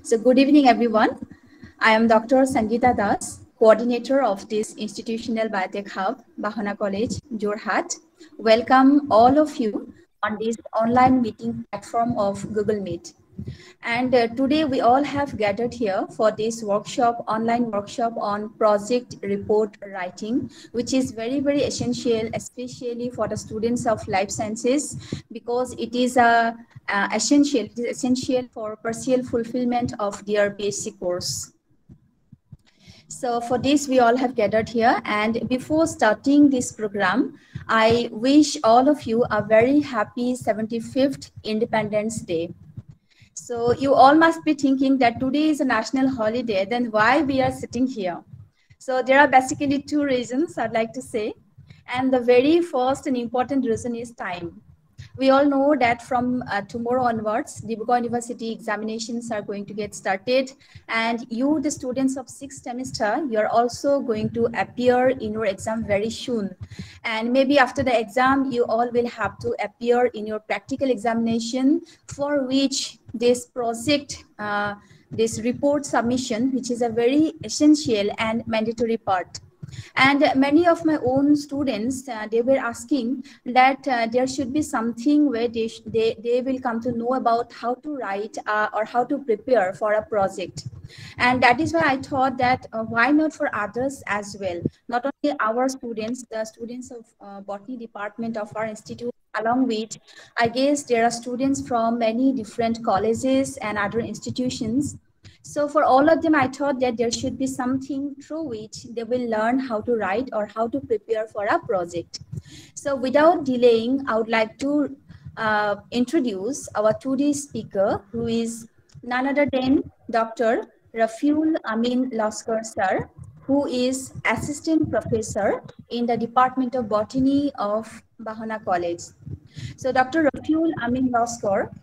So good evening, everyone. I am Dr. Sangeeta Das, coordinator of this institutional biotech hub, Bahona College, Jorhat. Welcome all of you on this online meeting platform of Google Meet. And uh, today we all have gathered here for this workshop, online workshop on project report writing, which is very, very essential, especially for the students of life sciences, because it is a, uh, essential, it is essential for partial fulfillment of their basic course. So for this, we all have gathered here. And before starting this program, I wish all of you a very happy 75th Independence Day. So you all must be thinking that today is a national holiday, then why we are sitting here? So there are basically two reasons I'd like to say. And the very first and important reason is time. We all know that from uh, tomorrow onwards, Dibrugarh University examinations are going to get started. And you, the students of sixth semester, you're also going to appear in your exam very soon. And maybe after the exam, you all will have to appear in your practical examination for which this project, uh, this report submission, which is a very essential and mandatory part. And many of my own students, uh, they were asking that uh, there should be something where they, they, they will come to know about how to write uh, or how to prepare for a project. And that is why I thought that uh, why not for others as well? Not only our students, the students of uh, botany department of our institute, along with, I guess there are students from many different colleges and other institutions so for all of them, I thought that there should be something through which they will learn how to write or how to prepare for a project. So without delaying, I would like to uh, introduce our today speaker, who is none other than Dr. Rafiul Amin Laskar sir, who is assistant professor in the Department of Botany of Bahona College. So Dr. Rafiul Amin Laskar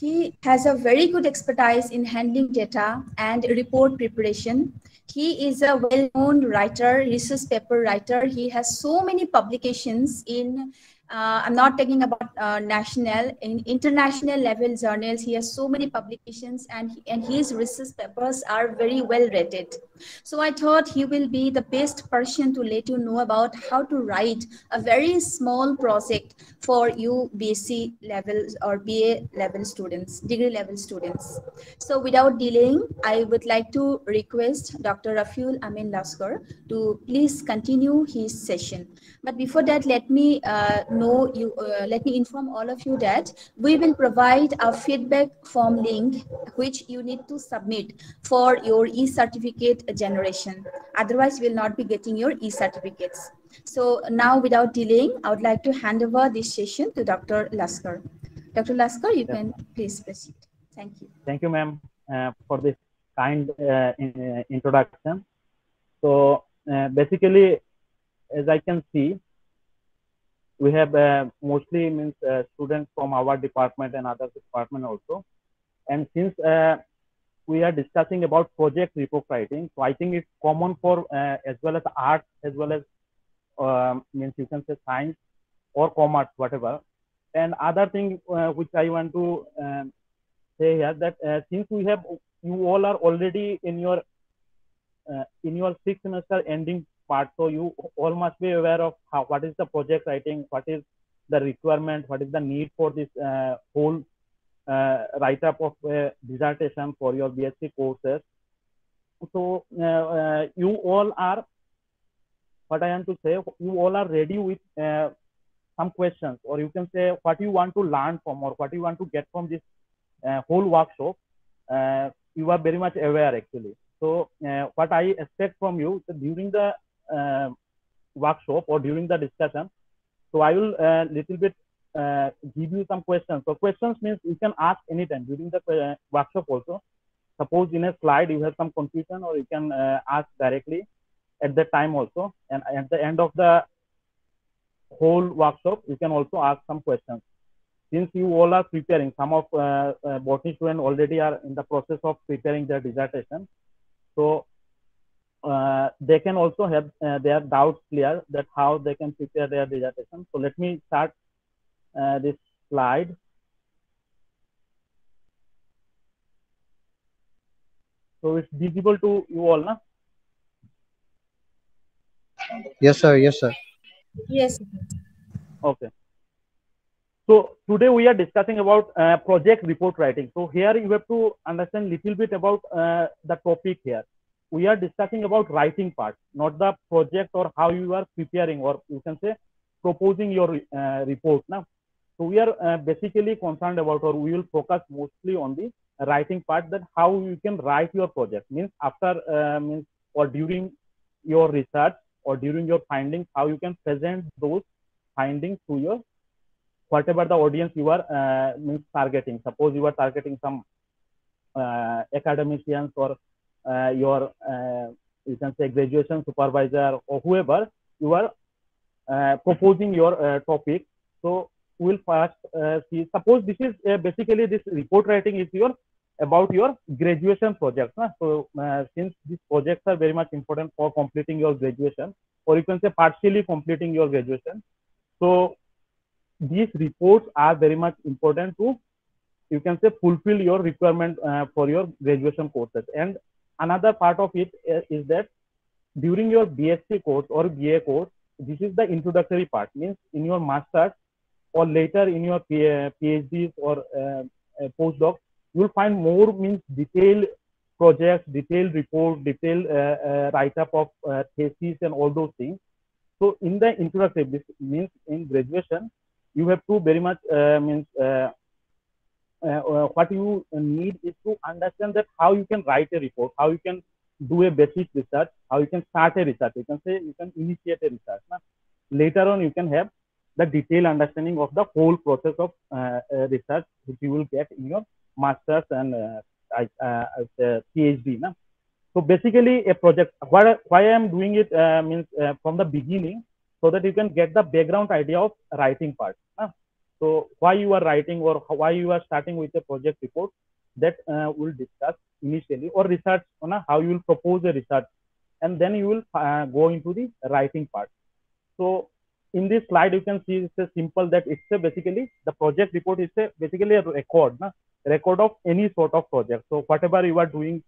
he has a very good expertise in handling data and report preparation. He is a well-known writer, research paper writer. He has so many publications in uh, I'm not talking about uh, national, in international level journals. He has so many publications and, he, and his research papers are very well rated. So I thought he will be the best person to let you know about how to write a very small project for you BSc levels or BA level students, degree level students. So without delaying, I would like to request Dr. Rafiul Amin Laskar to please continue his session. But before that, let me uh, know you, uh, let me inform all of you that we will provide a feedback form link which you need to submit for your e-certificate generation. Otherwise, you will not be getting your e-certificates. So now without delaying, I would like to hand over this session to Dr. Laskar. Dr. Laskar, you can please proceed. Thank you. Thank you, ma'am, uh, for this kind uh, in, uh, introduction. So uh, basically, as I can see, we have uh, mostly means uh, students from our department and other department also. And since uh, we are discussing about project report writing, so I think it's common for uh, as well as art as well as um, means you can say science or commerce, whatever. And other thing uh, which I want to um, say here that uh, since we have you all are already in your in your sixth semester ending part. So you all must be aware of how what is the project writing, what is the requirement, what is the need for this uh, whole uh, write up of uh, dissertation for your BSc courses. So uh, uh, you all are what I am to say. You all are ready with uh, some questions, or you can say what you want to learn from, or what you want to get from this whole workshop. you are very much aware actually. So what I expect from you during the uh, workshop or during the discussion. So I will uh, little bit uh, give you some questions. So questions means you can ask anytime during the uh, workshop also. Suppose in a slide you have some confusion or you can uh, ask directly at that time also. And at the end of the whole workshop, you can also ask some questions. Since you all are preparing, some of uh, botany students already are in the process of preparing their dissertation. So uh, they can also have uh, their doubts clear that how they can prepare their dissertation. So let me start uh, this slide. So it's visible to you all, na? Yes, sir. Yes, sir. Yes. Okay. So today we are discussing about uh, project report writing. So here you have to understand little bit about uh, the topic here. We are discussing about writing part, not the project or how you are preparing or you can say proposing your uh, report. Now, so we are uh, basically concerned about or we will focus mostly on the writing part that how you can write your project means after uh, means or during your research or during your findings how you can present those findings to your whatever the audience you are uh, means targeting suppose you are targeting some uh, academicians or your uh, you can say graduation supervisor or whoever you are uh, proposing your uh, topic. So we'll first see. Suppose this is basically this report writing is your about your graduation project huh? so since these projects are very much important for completing your graduation or you can say partially completing your graduation so these reports are very much important to you can say fulfill your requirement uh, for your graduation courses. And another part of it uh, that during your bsc course or ba course this is the introductory part. Means in your masters or later in your phds or uh, uh, postdoc you will find more means detailed projects detailed report detailed uh, uh, write up of thesis and all those things. So in the introductory this means in graduation you have to very much uh, means uh, uh, what you need is to understand that how you can write a report, how you can do a basic research, how you can start a research. You can say you can initiate a research. Later on, you can have the detailed understanding of the whole process of uh, research which you will get in your master's and uh, uh, PhD. Na? So basically, a project. Why, why I am doing it means from the beginning so that you can get the background idea of writing part. So why you are writing or why you are starting with a project report that uh, we'll discuss initially or research on how you will propose a research and then you will uh, go into the writing part. So in this slide you can see it's a simple that it's a basically the project report is a basically a record, na? record of any sort of project. So whatever you are doing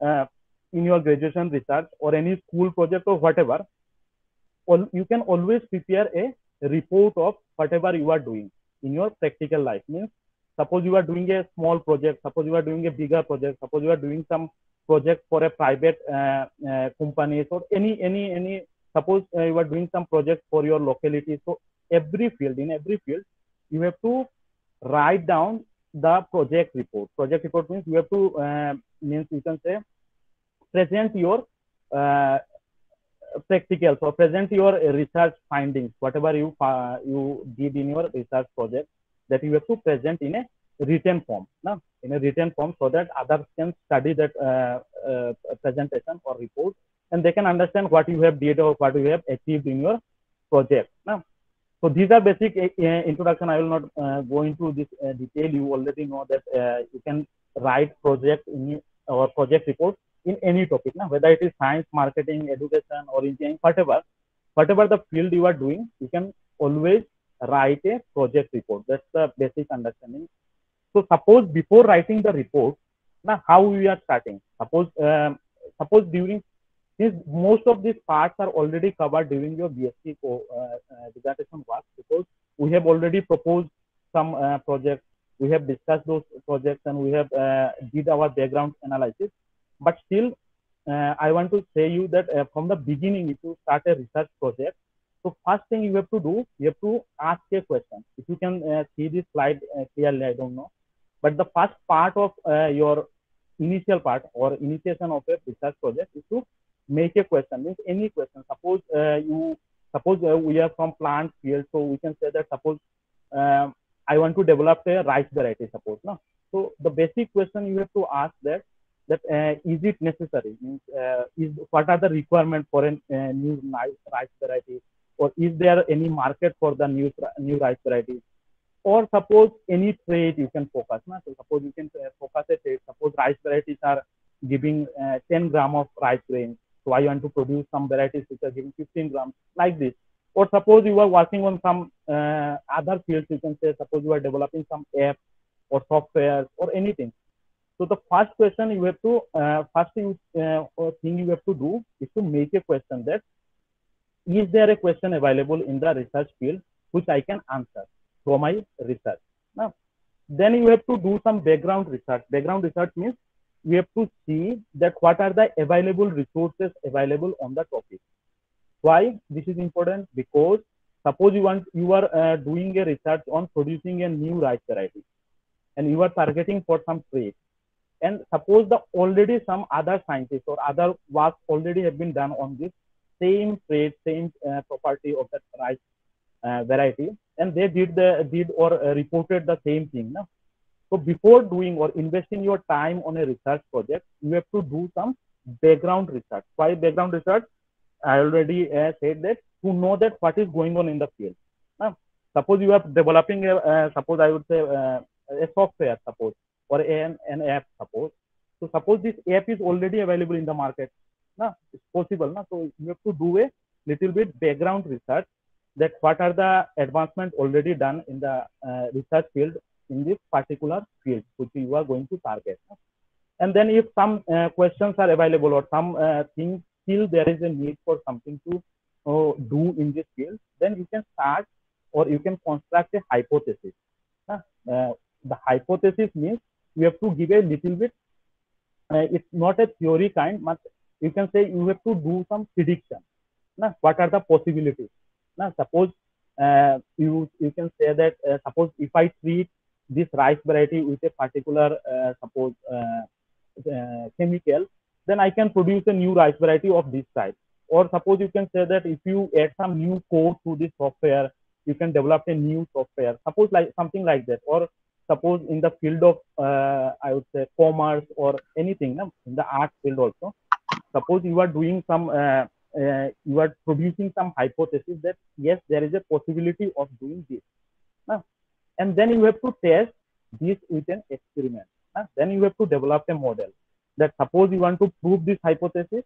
uh, in your graduation research or any school project or whatever, you can always prepare a report of whatever you are doing in your practical life means suppose you are doing a small project suppose you are doing a bigger project suppose you are doing some project for a private uh, uh, companies or any any any suppose uh, you are doing some project for your locality so every field in every field you have to write down the project report project report means you have to uh, means you can say present your uh, practical. So present your research findings, whatever you uh, you did in your research project, that you have to present in a written form, no? in a written form, so that others can study that uh, uh, presentation or report, and they can understand what you have did or what you have achieved in your project. No? So these are basic uh, introduction. I will not uh, go into this uh, detail. You already know that you can write project in or project report in any topic, na? whether it is science, marketing, education, or engineering, whatever, whatever the field you are doing, you can always write a project report. That's the basic understanding. So suppose before writing the report, now how we are starting? Suppose um, suppose during since most of these parts are already covered during your BSc co, uh, uh, dissertation work because we have already proposed some uh, projects, we have discussed those projects, and we have uh, did our background analysis but still uh, i want to say you that uh, from the beginning if you start a research project so first thing you have to do you have to ask a question. If you can uh, see this slide uh, clearly i don't know. But the first part of uh, your initial part or initiation of a research project is to make a question. Means any question. Suppose uh, you suppose we are from plant field so we can say that suppose um, i want to develop a rice variety suppose no? So the basic question you have to ask that that uh, is it necessary? Means uh, is what are the requirements for a uh, new rice variety? Or is there any market for the new new rice variety? Or suppose any trade you can focus na? so suppose you can focus a trade. Suppose rice varieties are giving uh, 10 gram of rice grain. So i want to produce some varieties which are giving 15 grams like this. Or suppose you are working on some uh, other fields you can say suppose you are developing some app or software or anything So the first question you have to, uh, first you, uh, thing you have to do is to make a question that is there a question available in the research field which I can answer from my research. Now, then you have to do some background research. Background research means you have to see that what are the available resources available on the topic. Why this is important? Because suppose you want you are uh, doing a research on producing a new rice variety, and you are targeting for some trade. And suppose the already some other scientists or other work already have been done on this same trait, same uh, property of that rice uh, variety, and they did the did or uh, reported the same thing. No? So before doing or investing your time on a research project, you have to do some background research. Why background research? I already uh, said that to know that what is going on in the field. Now, suppose you are developing a, uh, suppose I would say uh, a software, suppose, or an, an app, suppose. So suppose this app is already available in the market. Now, it's possible. Now, so you have to do a little bit background research that what are the advancement already done in the uh, research field in this particular field which you are going to target. And then if some uh, questions are available or some uh, things still there is a need for something to uh, do in this field, then you can start or you can construct a hypothesis. Uh, the hypothesis means you have to give a little bit, uh, it's not a theory kind, but you can say you have to do some prediction. Now, what are the possibilities? Now, suppose uh, you you can say that uh, suppose if I treat this rice variety with a particular uh, suppose uh, uh, chemical, then I can produce a new rice variety of this type. Or suppose you can say that if you add some new code to this software, you can develop a new software. Suppose like something like that. Or suppose in the field of uh, I would say commerce or anything in the art field also. Suppose you are doing some uh, uh, you are producing some hypothesis that yes there is a possibility of doing this uh, and then you have to test this with an experiment uh, then you have to develop a model that suppose you want to prove this hypothesis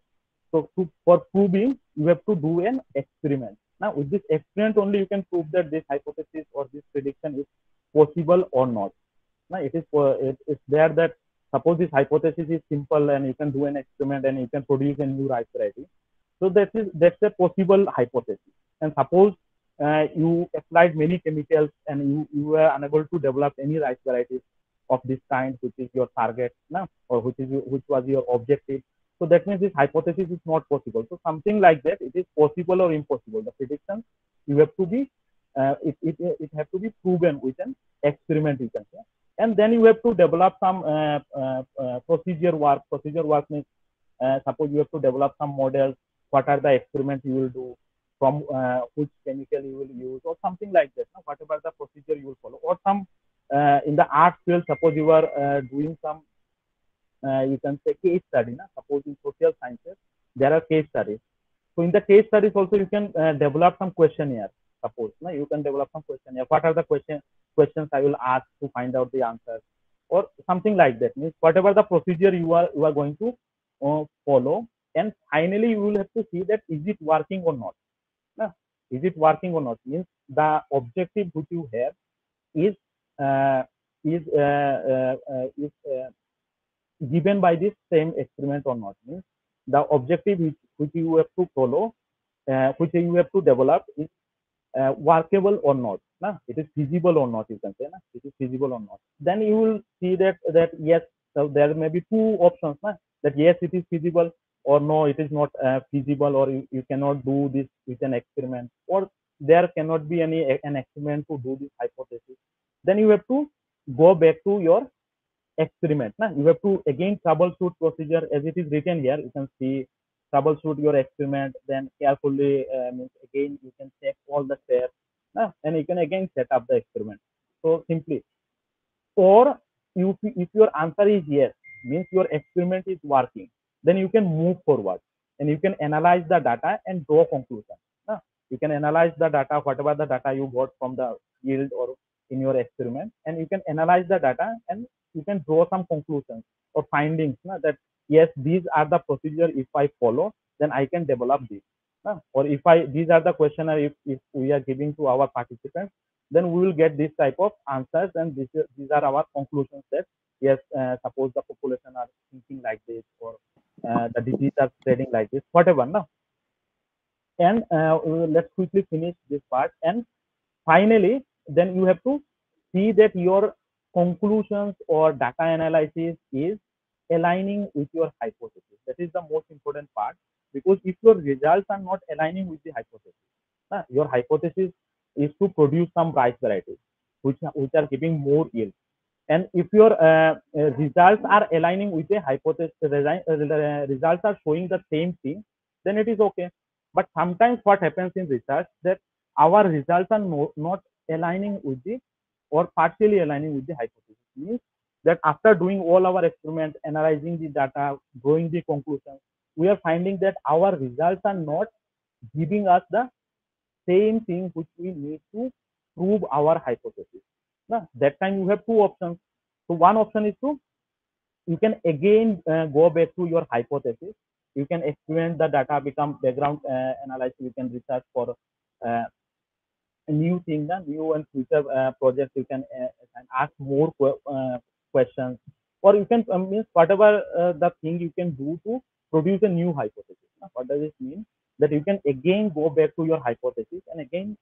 so to, for proving you have to do an experiment now with this experiment only you can prove that this hypothesis or this prediction is possible or not now it is uh, it, it's there that suppose this hypothesis is simple and you can do an experiment and you can produce a new rice variety so that is that's a possible hypothesis. And suppose uh, you applied many chemicals and you, you were unable to develop any rice varieties of this kind, which is your target, now, or which is which was your objective. So that means this hypothesis is not possible. So something like that, it is possible or impossible. The prediction you have to be uh, it, it, it have to be proven with an experiment you can say. And then you have to develop some uh, uh, uh procedure work. Procedure work means uh, suppose you have to develop some models what are the experiments you will do, from uh, which chemical you will use, or something like that. No? Whatever the procedure you will follow, or some in the art field, suppose you are doing some, you can say case study. No? Suppose in social sciences, there are case studies. So in the case studies also, you can develop some questionnaire. Suppose no? you can develop some questionnaire. What are the question questions I will ask to find out the answers, or something like that. Means whatever the procedure you are you are going to uh, follow and finally you will have to see that is it working or not no? is it working or not means the objective which you have is uh, is uh, uh, uh is given by this same experiment or not means the objective which, which you have to follow which you have to develop is workable or not no? it is feasible or not you can say it is feasible or not. Then you will see that that yes so there may be two options that yes it is feasible or no it is not uh, feasible or you, you cannot do this with an experiment or there cannot be any an experiment to do this hypothesis. Then you have to go back to your experiment nah? you have to again troubleshoot procedure as it is written here. You can see troubleshoot your experiment then carefully uh, means again you can check all the steps nah? and you can again set up the experiment so simply or if, if your answer is yes means your experiment is working then you can move forward and you can analyze the data and draw conclusion. You can analyze the data, whatever the data you got from the field or in your experiment, and you can analyze the data and you can draw some conclusions or findings that yes, these are the procedure. If I follow, then I can develop this. Or if I these are the questionnaire if, if we are giving to our participants, then we will get this type of answers and this, these are our conclusions that yes, uh, suppose the population are thinking like this or uh, the disease are spreading like this, whatever. No. And uh, let's quickly finish this part. And finally, then you have to see that your conclusions or data analysis is aligning with your hypothesis. That is the most important part because if your results are not aligning with the hypothesis, uh, your hypothesis is to produce some rice varieties which, which are giving more yield. And if your uh, uh, results are aligning with the hypothesis, the results are showing the same thing, then it is okay. But sometimes what happens in research that our results are no, not aligning with the or partially aligning with the hypothesis. Means that after doing all our experiments, analyzing the data, drawing the conclusions, we are finding that our results are not giving us the same thing which we need to prove our hypothesis. Now, that time you have two options. So one option is to you can again uh, go back to your hypothesis. You can experiment the data, become background uh, analysis. You can research for uh, new thing, the new and future uh, projects. You can uh, ask more uh, questions, or you can um, means whatever the thing you can do to produce a new hypothesis. What does it mean? That you can again go back to your hypothesis and again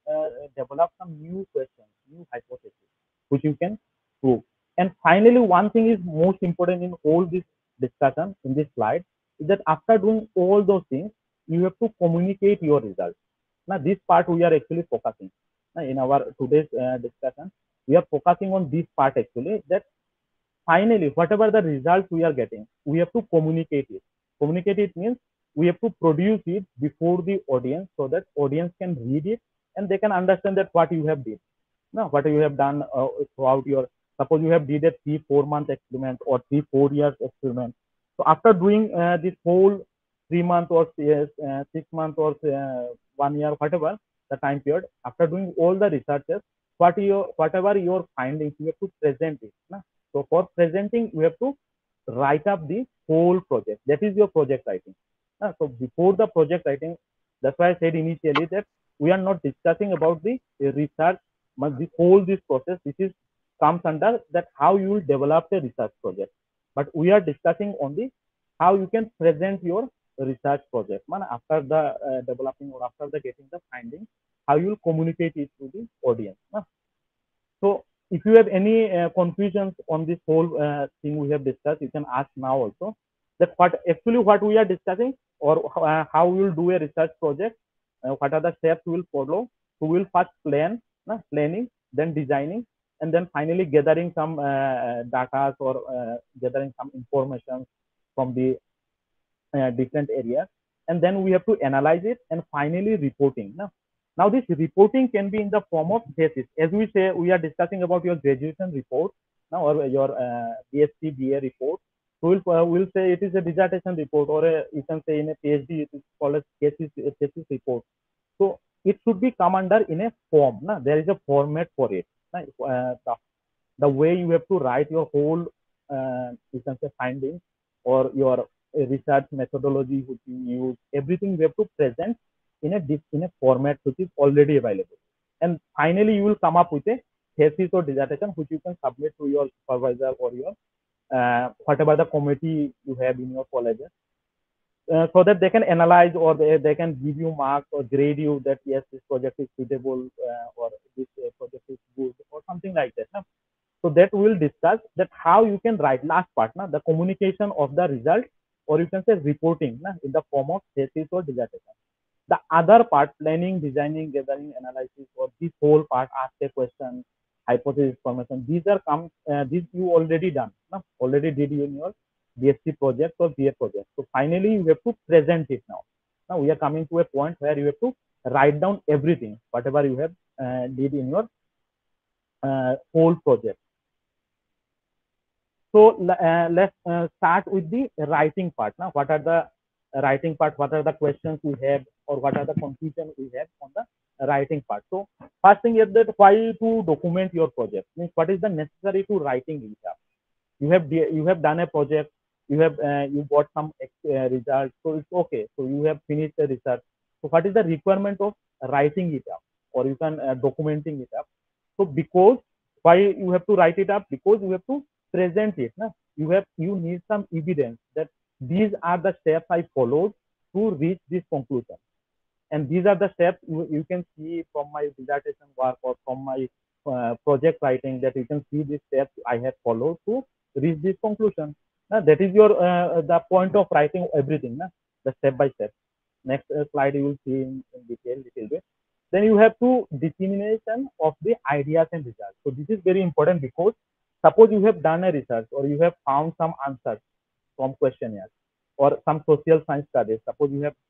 develop some new questions, new hypothesis, which you can prove. And finally, one thing is most important in all this discussion in this slide is that after doing all those things, you have to communicate your results. Now, this part we are actually focusing in our today's uh, discussion. We are focusing on this part actually that finally, whatever the results we are getting, we have to communicate it. Communicate it means we have to produce it before the audience so that audience can read it and they can understand that what you have did. Now, what you have done uh, throughout your suppose you have did a three four month experiment or three four years experiment so after doing uh, this whole three month or uh, six month or uh, one year whatever the time period after doing all the researches what your whatever your findings you have to present it na? So for presenting we have to write up the whole project that is your project writing na? so before the project writing that's why i said initially that we are not discussing about the research but the whole this process this is comes under that how you will develop a research project. But we are discussing only how you can present your research project. Man, after the uh, developing or after the getting the findings, how you will communicate it to the audience. Man. So if you have any uh, confusions on this whole uh, thing we have discussed, you can ask now also. That what actually what we are discussing or uh, how we will do a research project, uh, what are the steps we will follow. We will first plan, planning, then designing, and then finally gathering some uh, data or uh, gathering some information from the different areas and then we have to analyze it and finally reporting now this reporting can be in the form of thesis as we say we are discussing about your graduation report now or your uh, bsc ba report. So we'll, uh, we'll say it is a dissertation report or a, you can say in a phd it is called a thesis, a thesis report. So it should be come under in a form now there is a format for it uh, the, the way you have to write your whole uh, you can say findings or your research methodology which you use everything we have to present in a in a format which is already available and finally you will come up with a thesis or dissertation which you can submit to your supervisor or your uh, whatever the committee you have in your college uh, so that they can analyze or they, they can give you marks or grade you that yes this project is suitable uh, or this uh, project is good or something like that no? so that we will discuss that how you can write last part no? the communication of the result or you can say reporting no? in the form of thesis or dissertation the other part planning designing gathering analysis or this whole part ask a question hypothesis formation these are come uh, these you already done no? already did in your BSc project or BA project. So finally, you have to present it now. Now we are coming to a point where you have to write down everything, whatever you have uh, did in your uh, whole project. So uh, let's uh, start with the writing part. Now, what are the writing part? What are the questions we have, or what are the conclusions we have on the writing part? So first thing is that why to document your project? Means what is the necessary to writing it up? You have you have done a project you have uh, you got some uh, results so it's okay so you have finished the research so what is the requirement of writing it up or you can uh, documenting it up so because why you have to write it up because you have to present it. Na? You have you need some evidence that these are the steps I followed to reach this conclusion. And these are the steps you, you can see from my dissertation work or from my uh, project writing that you can see these steps I have followed to reach this conclusion. Now, that is your uh, the point of writing everything, na? the step by step. Next uh, slide you will see in, in detail little bit. Then you have to dissemination of the ideas and results. So this is very important because suppose you have done a research or you have found some answers from questionnaires or some social science studies. Suppose you have uh,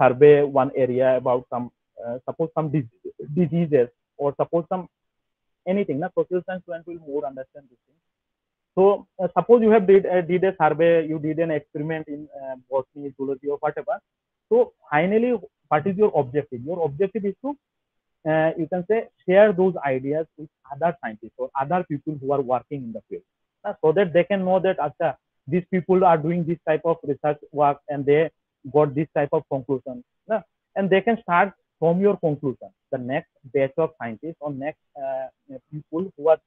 survey one area about some uh, suppose some diseases or suppose some anything. Na social science student will more understand this thing. So uh, suppose you have did uh, did a survey, you did an experiment in uh, botany, zoology, or whatever. So finally, what is your objective? Your objective is to uh, you can say share those ideas with other scientists or other people who are working in the field, uh, so that they can know that Acha, these people are doing this type of research work and they got this type of conclusion, and they can start from your conclusion. The next batch of scientists or next uh, people who are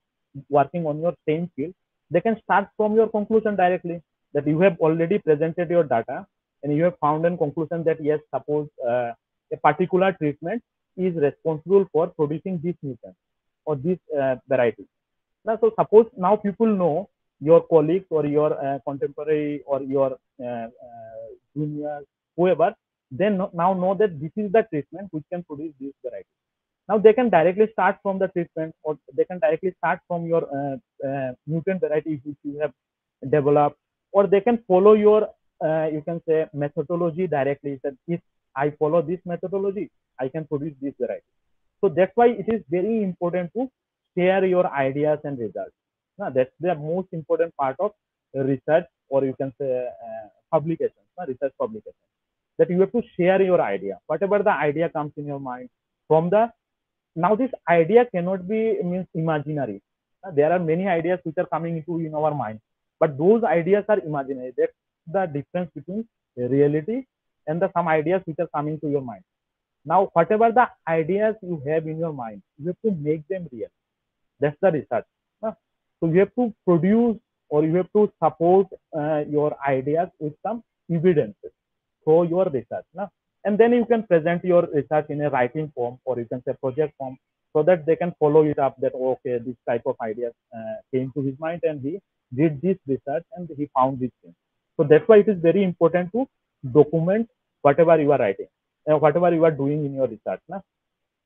working on your same field they can start from your conclusion directly that you have already presented your data and you have found a conclusion that yes suppose uh, a particular treatment is responsible for producing this mutant or this uh, variety now so suppose now people know your colleagues or your uh, contemporary or your uh, uh, whoever then now know that this is the treatment which can produce this variety now they can directly start from the treatment or they can directly start from your uh, uh, mutant variety which you have developed or they can follow your you can say methodology directly. That if i follow this methodology i can produce this variety. So that's why it is very important to share your ideas and results now that's the most important part of research or you can say uh, publications research publications. That you have to share your idea. Whatever the idea comes in your mind from the now this idea cannot be means imaginary. Uh, there are many ideas which are coming into in our mind but those ideas are imaginary. That's the difference between reality and the some ideas which are coming to your mind. Now whatever the ideas you have in your mind you have to make them real. That's the research so you have to produce or you have to support uh, your ideas with some evidences through your research uh and then you can present your research in a writing form or you can say project form so that they can follow it up that okay this type of ideas uh, came to his mind and he did this research and he found this thing so that's why it is very important to document whatever you are writing uh, whatever you are doing in your research na?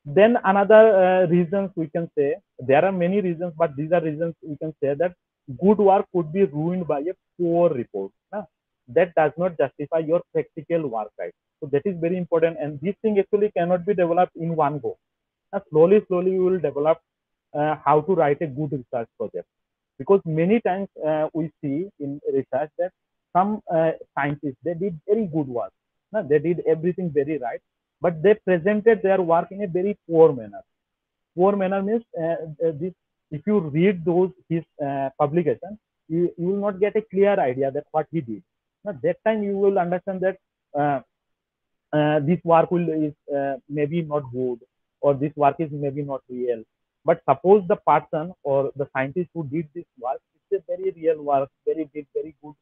Then another uh, reasons we can say there are many reasons but these are reasons we can say that good work could be ruined by a poor report na? that does not justify your practical work right? So that is very important and this thing actually cannot be developed in one go. Now, slowly slowly you will develop uh, how to write a good research project. Because many times uh, we see in research that some uh, scientists they did very good work now, they did everything very right but they presented their work in a very poor manner. Poor manner means uh, uh, this if you read those his uh, publication you, you will not get a clear idea that what he did. Now that time you will understand that uh, this work will is uh, maybe not good or this work is maybe not real. But suppose the person or the scientist who did this work it's a very real work very did very good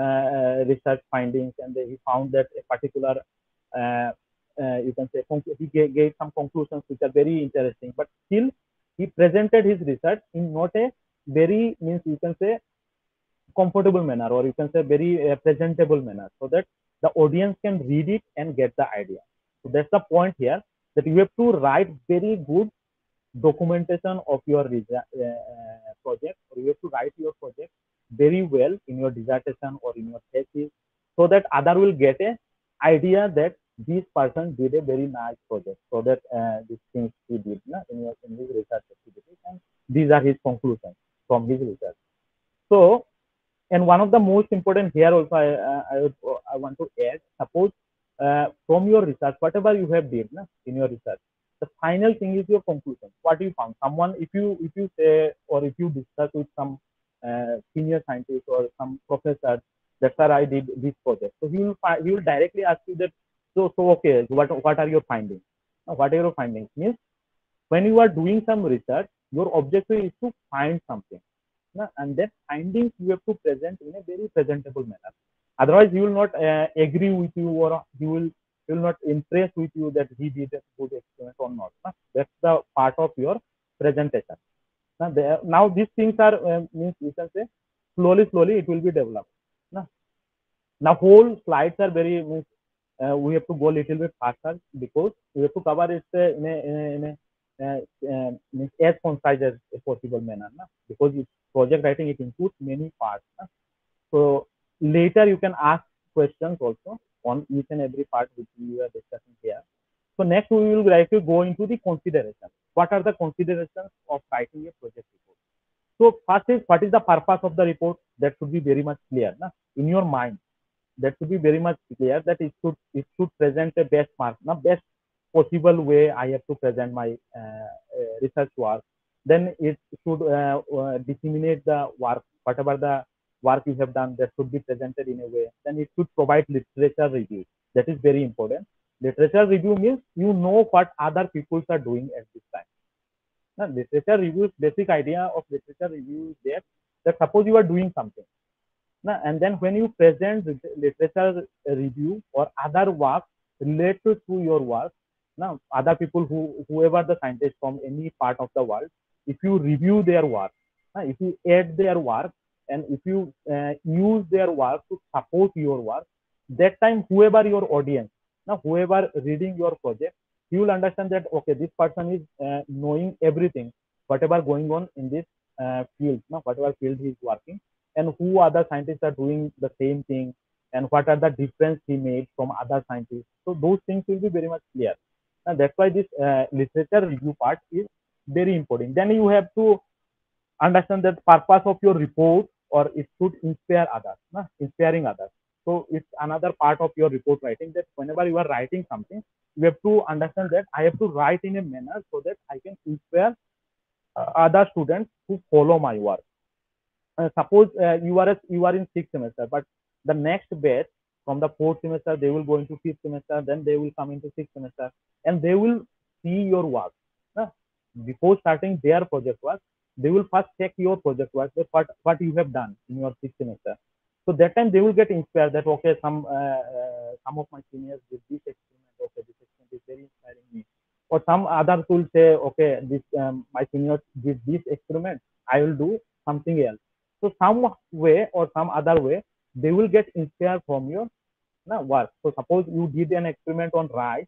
uh, research findings and he found that a particular uh, uh, you can say he gave, gave some conclusions which are very interesting. But still he presented his research in not a very means you can say comfortable manner or you can say very uh, presentable manner so that the audience can read it and get the idea. So that's the point here that you have to write very good documentation of your uh, project or you have to write your project very well in your dissertation or in your thesis so that other will get a idea that this person did a very nice project. So that uh, these things he did na, in, your, in his research activities and these are his conclusions from his research. So and one of the most important here also I, I, I want to add, suppose uh, from your research, whatever you have did na, in your research, the final thing is your conclusion. What you found, someone, if you if you say or if you discuss with some uh, senior scientist or some professor that sir I did this project, so he will he will directly ask you that so so okay, what what are your findings? What are your findings? Means when you are doing some research, your objective is to find something and then findings you have to present in a very presentable manner. Otherwise, you will not uh, agree with you or he will he will not impress with you that he did a good experiment or not. That's the part of your presentation. Now, there, now these things are uh, means you can say slowly, slowly it will be developed. Now whole slides are very means uh, we have to go a little bit faster because we have to cover it uh, in a, in a, in a uh, uh, as concise as a possible manner na? because project writing it includes many parts na? so later you can ask questions also on each and every part which we are discussing here so next we will likely go into the consideration what are the considerations of writing a project report so first is what is the purpose of the report that should be very much clear na? in your mind that should be very much clear that it should it should present a best mark na best possible way I have to present my uh, uh, research work. Then it should uh, disseminate the work, whatever the work you have done, that should be presented in a way. Then it should provide literature review. That is very important. Literature review means you know what other people are doing at this time. Now, literature review, basic idea of literature review is there that suppose you are doing something. And then when you present literature review or other work related to your work, now other people who whoever the scientists from any part of the world if you review their work if you add their work and if you uh, use their work to support your work that time whoever your audience now whoever reading your project he will understand that okay this person is uh, knowing everything whatever going on in this uh, field now whatever field he is working and who other scientists are doing the same thing? And what are the difference he made from other scientists? So those things will be very much clear. And that's why this uh, literature review part is very important. Then you have to understand that purpose of your report or it should inspire others na? inspiring others. So it's another part of your report writing that whenever you are writing something you have to understand that i have to write in a manner so that i can inspire uh, other students who follow my work suppose uh, you are a, you are in sixth semester but the next batch from the fourth semester they will go into fifth semester then they will come into sixth semester and they will see your work. Uh, before starting their project work they will first check your project work what what you have done in your sixth semester. So that time they will get inspired that okay some uh, uh, some of my seniors did this experiment okay this experiment is very inspiring me. Or some others will say okay this um, my seniors did this experiment i will do something else so some way or some other way they will get inspired from your work. So suppose you did an experiment on rice.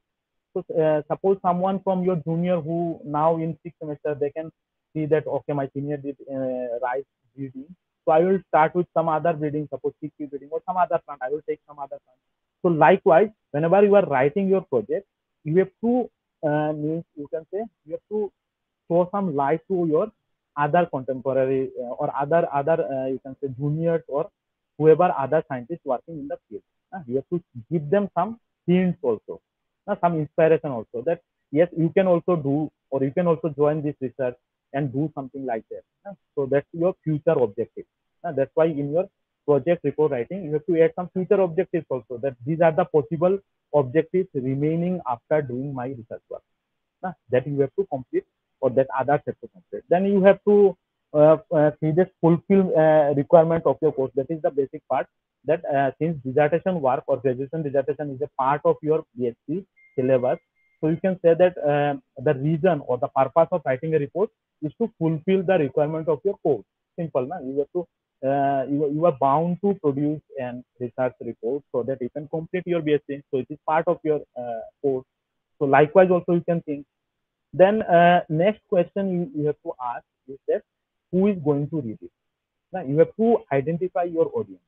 So uh, suppose someone from your junior who now in sixth semester they can see that okay my senior did uh, rice breeding. So i will start with some other breeding suppose chickpea breeding or some other plant. I will take some other plant. So likewise whenever you are writing your project you have to uh, means you can say you have to throw some light to your other contemporary uh, or other other uh, you can say juniors or whoever other scientists working in the field. Uh, you have to give them some hints also uh, some inspiration also that yes you can also do or you can also join this research and do something like that uh, so that's your future objective. Uh, that's why in your project report writing you have to add some future objectives also that these are the possible objectives remaining after doing my research work. That you have to complete or that others have to complete then you have to uh, uh, fulfill uh, requirement of your course that is the basic part that uh, since dissertation work or graduation dissertation is a part of your BSc syllabus, so you can say that uh, the reason or the purpose of writing a report is to fulfill the requirement of your course. Simple, na? You have to uh, you, you are bound to produce an research report so that you can complete your BSc. So it is part of your uh, course. So likewise, also you can think. Then uh, next question you, you have to ask is that who is going to read it? Now you have to identify your audience.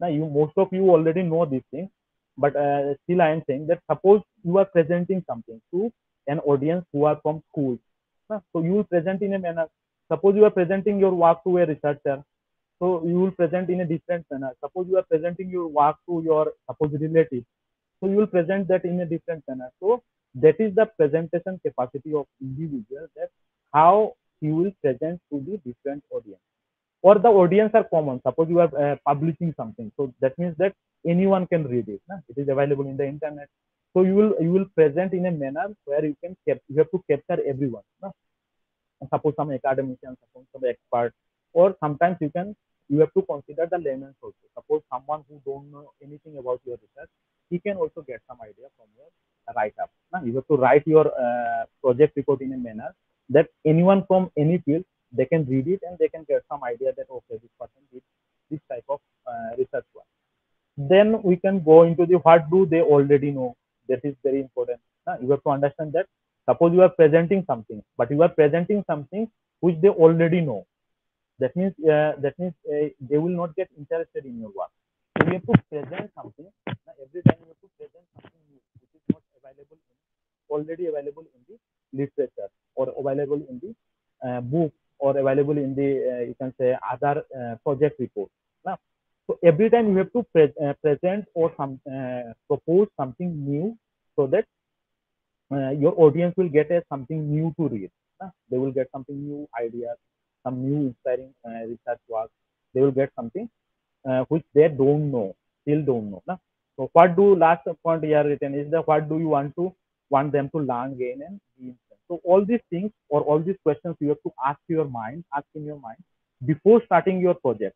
Now you most of you already know these things but uh, still i am saying that suppose you are presenting something to an audience who are from schools uh, so you will present in a manner suppose you are presenting your work to a researcher so you will present in a different manner. Suppose you are presenting your work to your supposed relative so you will present that in a different manner. So that is the presentation capacity of individual that how he will present to the different audience. Or the audience are common. Suppose you are uh, publishing something. So that means that anyone can read it it is available in the internet. So you will you will present in a manner where you can cap- you have to capture everyone suppose some academician suppose some expert or sometimes you can you have to consider the layman also. Suppose someone who don't know anything about your research, he can also get some idea from your write-up. Now you have to write your uh, project report in a manner that anyone from any field they can read it and they can get some idea that okay this person did this type of uh, research work. Then we can go into the what do they already know. That is very important. You have to understand that suppose you are presenting something, but you are presenting something which they already know. That means uh, that means uh, they will not get interested in your work. So you have to present something. Now, every time you have to present something new, available in, already available in the literature or available in the uh, book or available in the uh, you can say other uh, project report. Now, so every time you have to pre uh, present or some propose something new so that your audience will get a something new to read. They will get something new ideas, some new inspiring research work. They will get something which they don't know, still don't know. Nah? So what do last point here written is that what do you want to want them to learn, gain, and be so all these things or all these questions you have to ask your mind, ask in your mind before starting your project.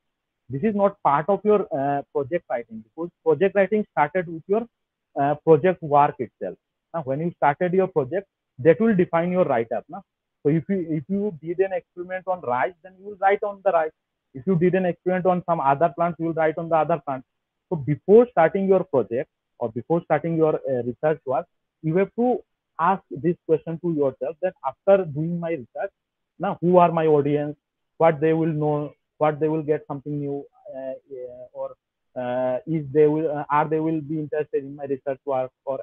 This is not part of your uh, project writing because project writing started with your uh, project work itself. Now, when you started your project, that will define your write-up. Now. So if you if you did an experiment on rice, then you will write on the rice. If you did an experiment on some other plants, you will write on the other plants. So before starting your project or before starting your uh, research work, you have to ask this question to yourself that after doing my research, now who are my audience, what they will know, what they will get something new, uh, or uh, is they will uh, are they will be interested in my research work, or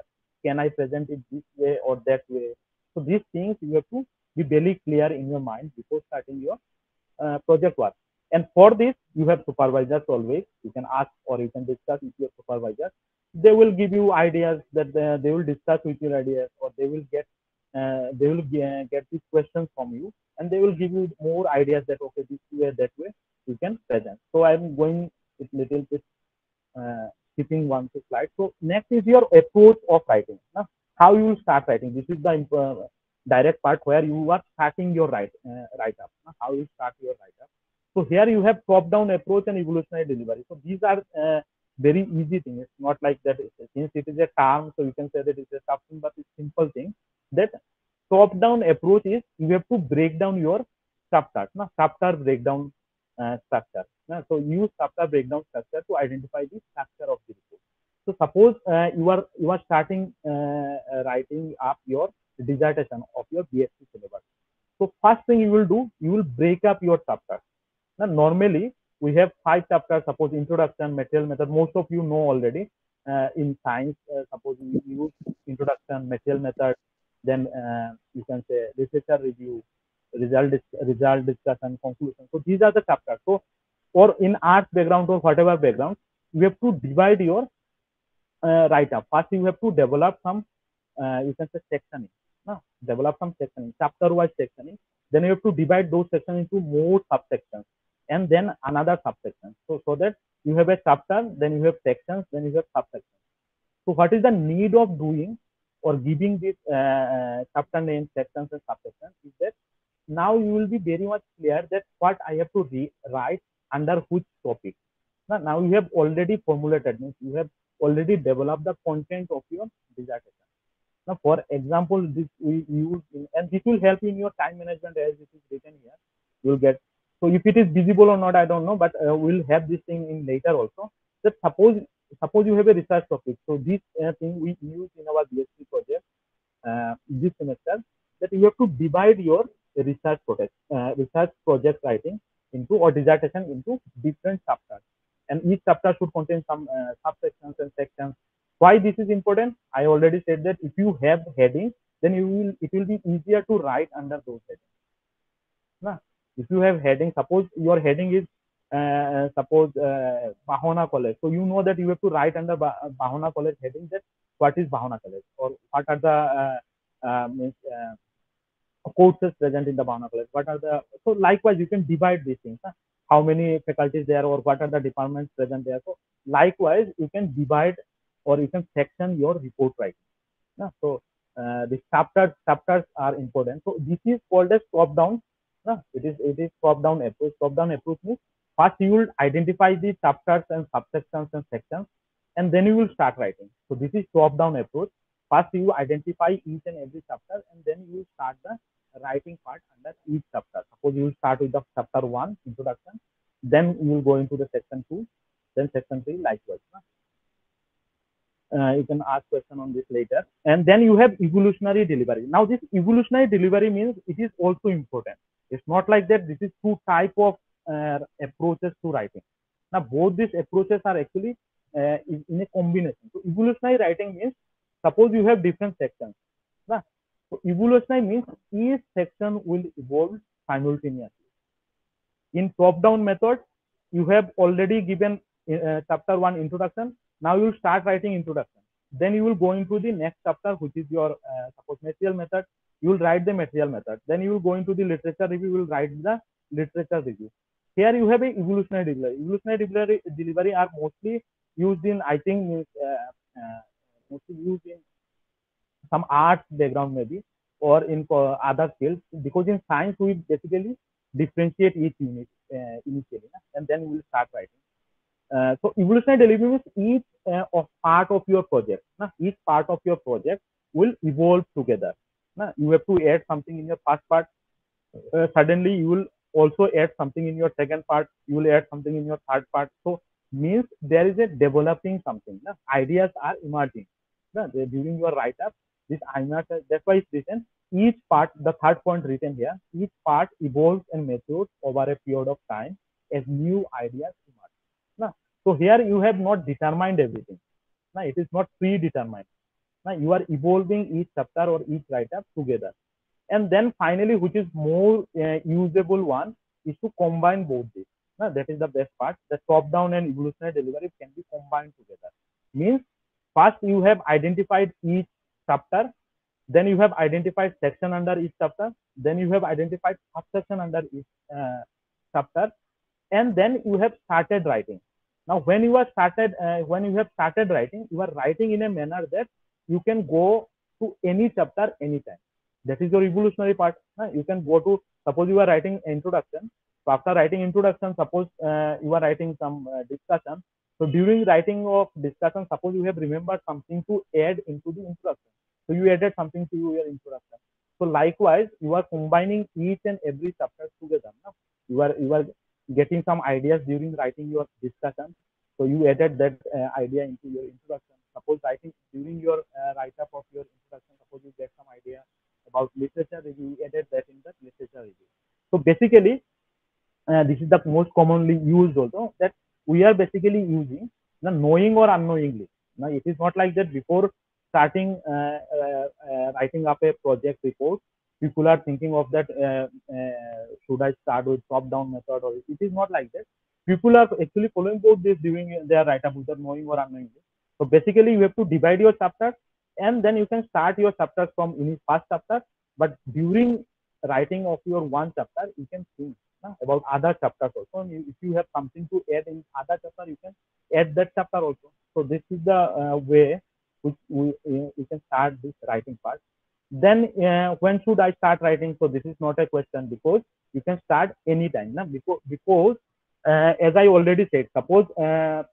can I present it this way or that way? So these things you have to be very clear in your mind before starting your uh, project work. And for this, you have supervisors always. You can ask or you can discuss with your supervisor they will give you ideas that they, will discuss with your ideas or they will get uh, they will get, get these questions from you and they will give you more ideas that okay this way that way you can present. So i'm going with little bit uh, skipping one slide. So next is your approach of writing now, how you start writing. This is the uh, direct part where you are starting your write uh, write up now, how you start your write up so here you have top down approach and evolutionary delivery so these are uh, very easy thing. It's not like that. Since it is a term, so you can say that it's a tough thing, but it's simple thing. That top-down approach is you have to break down your chapter, no? chapter breakdown uh, structure. So use chapter breakdown structure to identify the structure of the report. So suppose uh, you are you are starting uh, uh writing up your dissertation of your BSc syllabus. So first thing you will do, you will break up your chapter. Now normally we have five chapters suppose introduction material method. Most of you know already uh, in science uh, suppose we use introduction material method then uh, you can say literature review result result discussion conclusion. So these are the chapters. So or in arts background or whatever background you have to divide your uh, write up. First you have to develop some uh, you can say sectioning. No? develop some sectioning chapter wise sectioning. Then you have to divide those sections into more subsections and then another subsection. So, so that you have a chapter, then you have sections, then you have subsections. So, what is the need of doing or giving this uh, uh chapter name, sections, and subsections is that now you will be very much clear that what I have to write under which topic. Now, now you have already formulated, means you have already developed the content of your dissertation. Now, for example, this we use, and this will help in your time management as it is written here. You will get so if it is visible or not, I don't know, but uh, we'll have this thing in later also. That suppose suppose you have a research topic. So this uh, thing we use in our BSc project uh, this semester that you have to divide your research project uh, research project writing into or dissertation into different chapters, and each chapter should contain some uh, subsections and sections. Why this is important? I already said that if you have headings, then you will it will be easier to write under those headings. Nah if you have heading suppose your heading is uh, suppose uh, Bahona College. So you know that you have to write under Bahona College heading that what is Bahona College or what are the uh, uh, uh, courses present in the Bahona College. What are the so likewise you can divide these things. Huh? How many faculties there or what are the departments present there. So likewise you can divide or you can section your report writing. Huh? So uh, the chapters chapters are important. So this is called as top down No? It is it is top-down approach. Top-down approach means first you will identify the chapters and subsections and sections, and then you will start writing. So this is top-down approach. First you identify each and every chapter, and then you start the writing part under each chapter. Suppose you will start with the chapter one introduction, then you will go into the section two, then section three likewise. No? Uh, you can ask question on this later and then you have evolutionary delivery now this evolutionary delivery means it is also important it's not like that this is two type of uh, approaches to writing. Now both these approaches are actually uh, in, a combination. So evolutionary writing means suppose you have different sections nah? so evolutionary means each section will evolve simultaneously. In top down method you have already given uh, chapter 1 introduction. Now you start writing introduction. Then you will go into the next chapter which is your uh, suppose material method you will write the material method then you will go into the literature review you will write the literature review here you have a evolutionary delivery evolutionary delivery, delivery are mostly used in i think uh, uh, mostly used in some art background maybe or in uh, other fields because in science we basically differentiate each unit uh, initially and then we will start writing uh, so evolutionary delivery means each uh, of part of your project. Na? Each part of your project will evolve together. Na? You have to add something in your first part. Uh, suddenly you will also add something in your second part. You will add something in your third part. So means there is a developing something. Na? Ideas are emerging. Na? During your write-up, this ideas, that's why it's written each part, the third point written here, each part evolves and matures over a period of time as new ideas emerge. so here you have not determined everything. Now it is not predetermined. Now you are evolving each chapter or each write-up together. And then finally, which is more uh, usable one, is to combine both these. Now that is the best part. The top-down and evolutionary delivery can be combined together. Means first you have identified each chapter, then you have identified section under each chapter, then you have identified subsection under each uh, chapter, and then you have started writing now when you are started uh, when you have started writing you are writing in a manner that you can go to any chapter anytime that is your evolutionary part you can go to suppose you are writing introduction so after writing introduction suppose uh, you are writing some uh, discussion so during writing of discussion suppose you have remembered something to add into the introduction so you added something to your introduction so likewise you are combining each and every chapter together no? you are you are getting some ideas during writing your discussion. So you added that uh, idea into your introduction. Suppose writing during your uh, write-up of your introduction, suppose you get some idea about literature review, you added that in the literature review. So basically, uh, this is the most commonly used also that we are basically using the knowing or unknowingly. Now it is not like that before starting uh, uh, uh, writing up a project report, people are thinking of that uh, should i start with top down method or it is not like that people are actually following both this during their write up without knowing or unknowingly so basically you have to divide your chapters and then you can start your chapters from in first chapter. But during writing of your one chapter you can think uh, about other chapters also. And if you have something to add in other chapter you can add that chapter also. So this is the uh, way which we, we can start this writing part. Then uh, when should i start writing? So this is not a question because you can start anytime na? because because uh, as i already said suppose uh,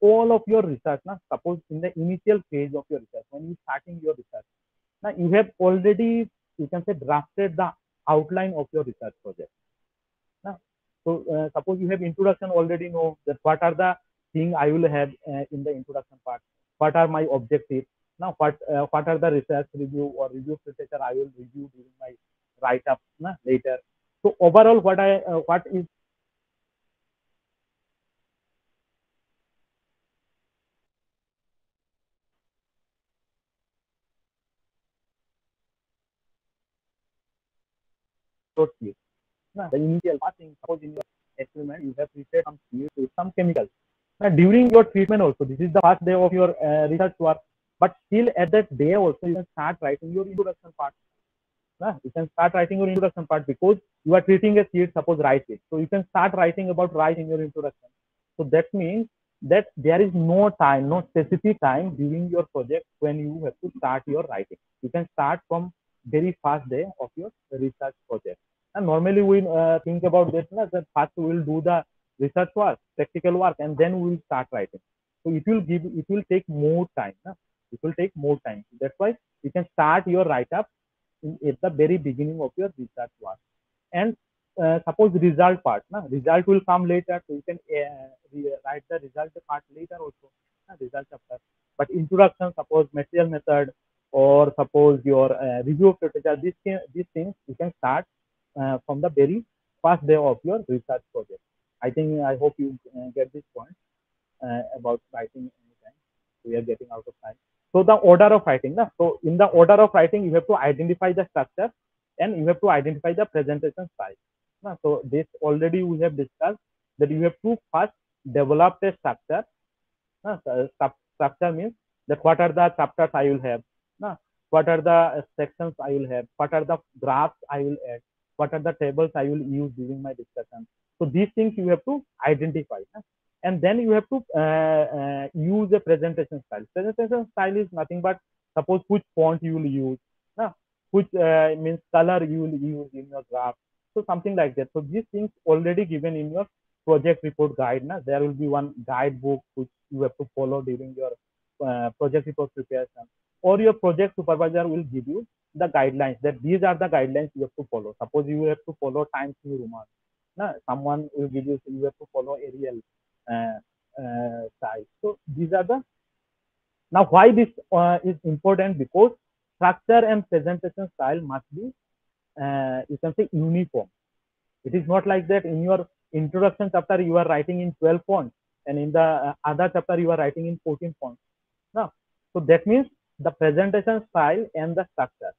all of your research na, suppose in the initial phase of your research when you're starting your research now you have already you can say drafted the outline of your research project na? so uh, suppose you have introduction already know that what are the thing i will have uh, in the introduction part what are my objectives now what uh, what are the research review or review literature i will review during my write up na, later so overall what i uh, what is Now, the initial passing, suppose in your experiment, you have prepared some with some chemicals. Now, during your treatment also, this is the first day of your uh, research work. But still at that day also you can start writing your introduction part. You can start writing your introduction part because you are treating a seed, suppose rice seed. So you can start writing about rice in your introduction. So that means that there is no time, no specific time during your project when you have to start your writing. You can start from very first day of your research project. And normally we uh, think about this, na, that first we will do the research work, practical work, and then we will start writing. So it will give, it will take more time. Na? It will take more time. That's why you can start your write-up at the very beginning of your research work. And uh, suppose result part, na? result will come later, so you can uh, write the result part later also, na? result chapter. But introduction, suppose material method, or suppose your uh, review of literature, these, these things you can start uh, from the very first day of your research project. I think, I hope you uh, get this point uh, about writing. We are getting out of time. So the order of writing, na? so in the order of writing, you have to identify the structure and you have to identify the presentation style. Na? So this already we have discussed that you have to first develop a structure. Na? So structure means that what are the chapters I will have, na? what are the sections I will have, what are the graphs I will add, what are the tables I will use during my discussion. So these things you have to identify. And then you have to uh, uh, use a presentation style. Presentation style is nothing but suppose which font you will use, which uh, means color you will use in your graph. So something like that. So these things already given in your project report guide. There will be one guidebook which you have to follow during your uh, project report preparation or your project supervisor will give you the guidelines that these are the guidelines you have to follow. Suppose you have to follow Times New Roman. Na? Someone will give you, you have to follow Arial uh, uh, size. So these are the, now why this uh, is important because structure and presentation style must be, uh, you can say uniform. It is not like that in your introduction chapter you are writing in 12 fonts and in the uh, other chapter you are writing in 14 fonts. Now, so that means the presentation style and the structure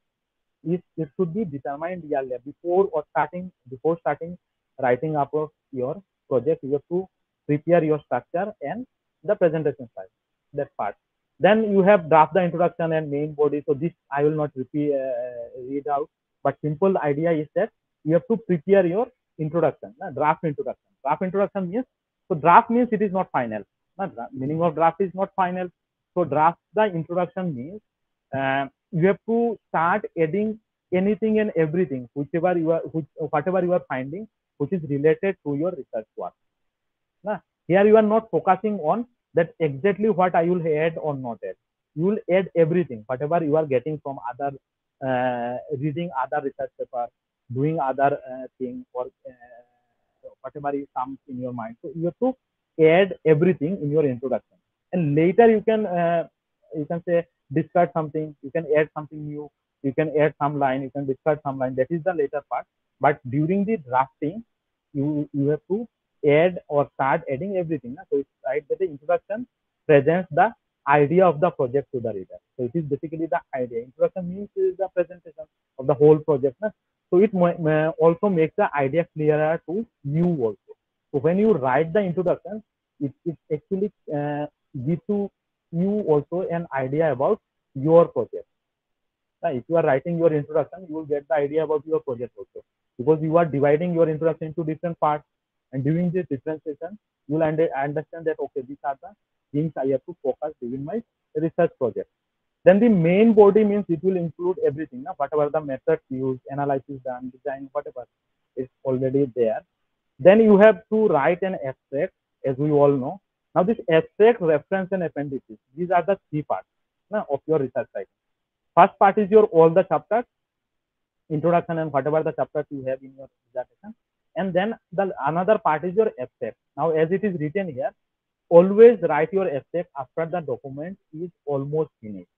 is it should be determined earlier before or starting before starting writing up of your project. You have to prepare your structure and the presentation style. That part. Then you have draft the introduction and main body. So this I will not repeat uh, read out, but simple idea is that you have to prepare your introduction, draft introduction. Draft introduction means so draft means it is not final. Meaning of draft is not final. So draft the introduction means uh, you have to start adding anything and everything, whichever you are, which, whatever you are finding, which is related to your research work. Now, here you are not focusing on that exactly what I will add or not add. You will add everything, whatever you are getting from other uh, reading other research paper, doing other uh, thing, or uh, whatever comes in your mind. So you have to add everything in your introduction, and later you can you can say discard something, you can add something new, you can add some line, you can discard some line. That is the later part. But during the drafting, you you have to add or start adding everything. So it's right that the introduction presents the idea of the project to the reader. So it is basically the idea. Introduction means the presentation of the whole project. So it also makes the idea clearer to you also. So when you write the introduction, it, it actually uh, gives to you also an idea about your project. Now, if you are writing your introduction, you will get the idea about your project also because you are dividing your introduction into different parts and during this differentiation, you will understand that, okay, these are the things I have to focus during my research project. Then the main body means it will include everything, whatever the methods used, analysis done, design, whatever is already there. Then you have to write an abstract, as we all know. Now, this abstract, reference, and appendices, these are the three parts now, of your research writing. First part is your all the chapters, introduction and whatever the chapters you have in your dissertation and then the another part is your abstract. Now, as it is written here, always write your abstract after the document is almost finished.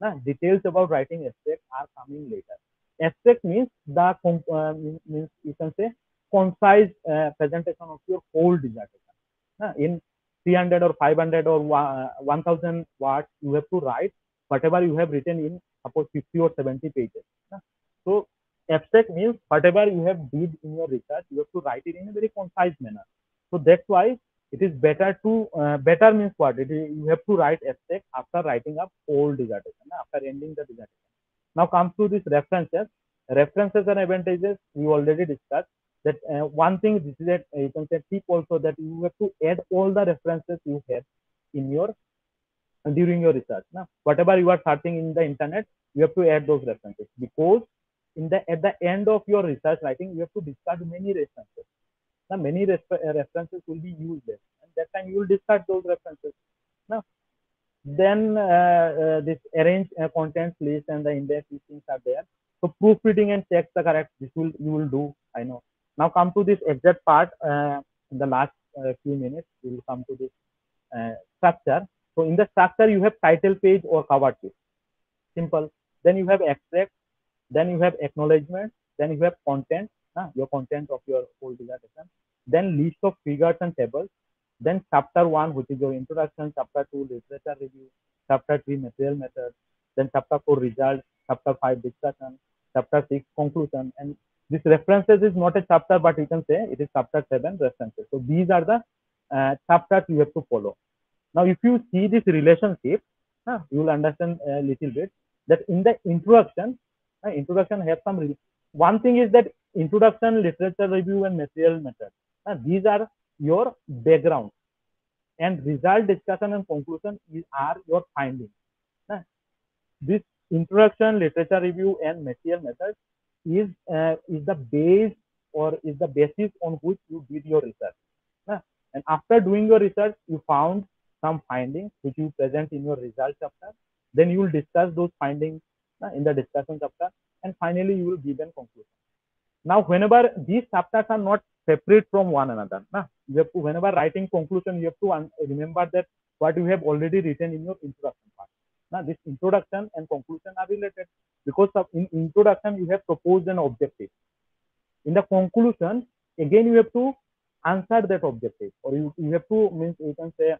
Now, details about writing abstract are coming later. Abstract means the uh, means you can say concise uh, presentation of your whole dissertation. Now, in 300 or 500 or 1000 words, you have to write whatever you have written in suppose 50 or 70 pages. So abstract means whatever you have did in your research, you have to write it in a very concise manner. So that's why it is better to uh, better means what it is, you have to write abstract after writing up whole dissertation after ending the dissertation. Now comes to these references. References and advantages we already discussed. That uh, one thing this is that uh, you can say tip also that you have to add all the references you have in your during your research. Now whatever you are searching in the internet, you have to add those references because in the at the end of your research writing, you have to discard many references. Now, many references will be used there, and that time you will discard those references. Now, then uh, uh, this arrange uh, contents list and the index things are there. So proofreading and check the correct. This will you will do. I know. Now come to this exact part. in the last few minutes, we will come to this structure. So in the structure, you have title page or cover page. Simple. Then you have abstract. Then you have acknowledgement. Then you have content. Uh, your content of your whole dissertation. Then list of figures and tables. Then chapter one, which is your introduction. Chapter two, literature review. Chapter three, material methods. Then chapter four, results. Chapter five, discussion. Chapter six, conclusion. And this references is not a chapter, but you can say it is chapter seven references. So these are the uh, chapters you have to follow. Now, if you see this relationship, uh, you will understand a little bit that in the introduction, uh, introduction has some. One thing is that introduction, literature review, and material method. Uh, these are your background, and result discussion and conclusion is, are your findings. Uh, this introduction, literature review, and material method is uh, is the base or is the basis on which you did your research. And after doing your research, you found some findings which you present in your result chapter. Then you will discuss those findings in the discussion chapter, and finally you will give a conclusion. Now, whenever these chapters are not separate from one another, you have to, whenever writing conclusion, you have to remember that what you have already written in your introduction part. Now, this introduction and conclusion are related because in introduction you have proposed an objective. In the conclusion, again you have to answer that objective, or you, you have to means you can say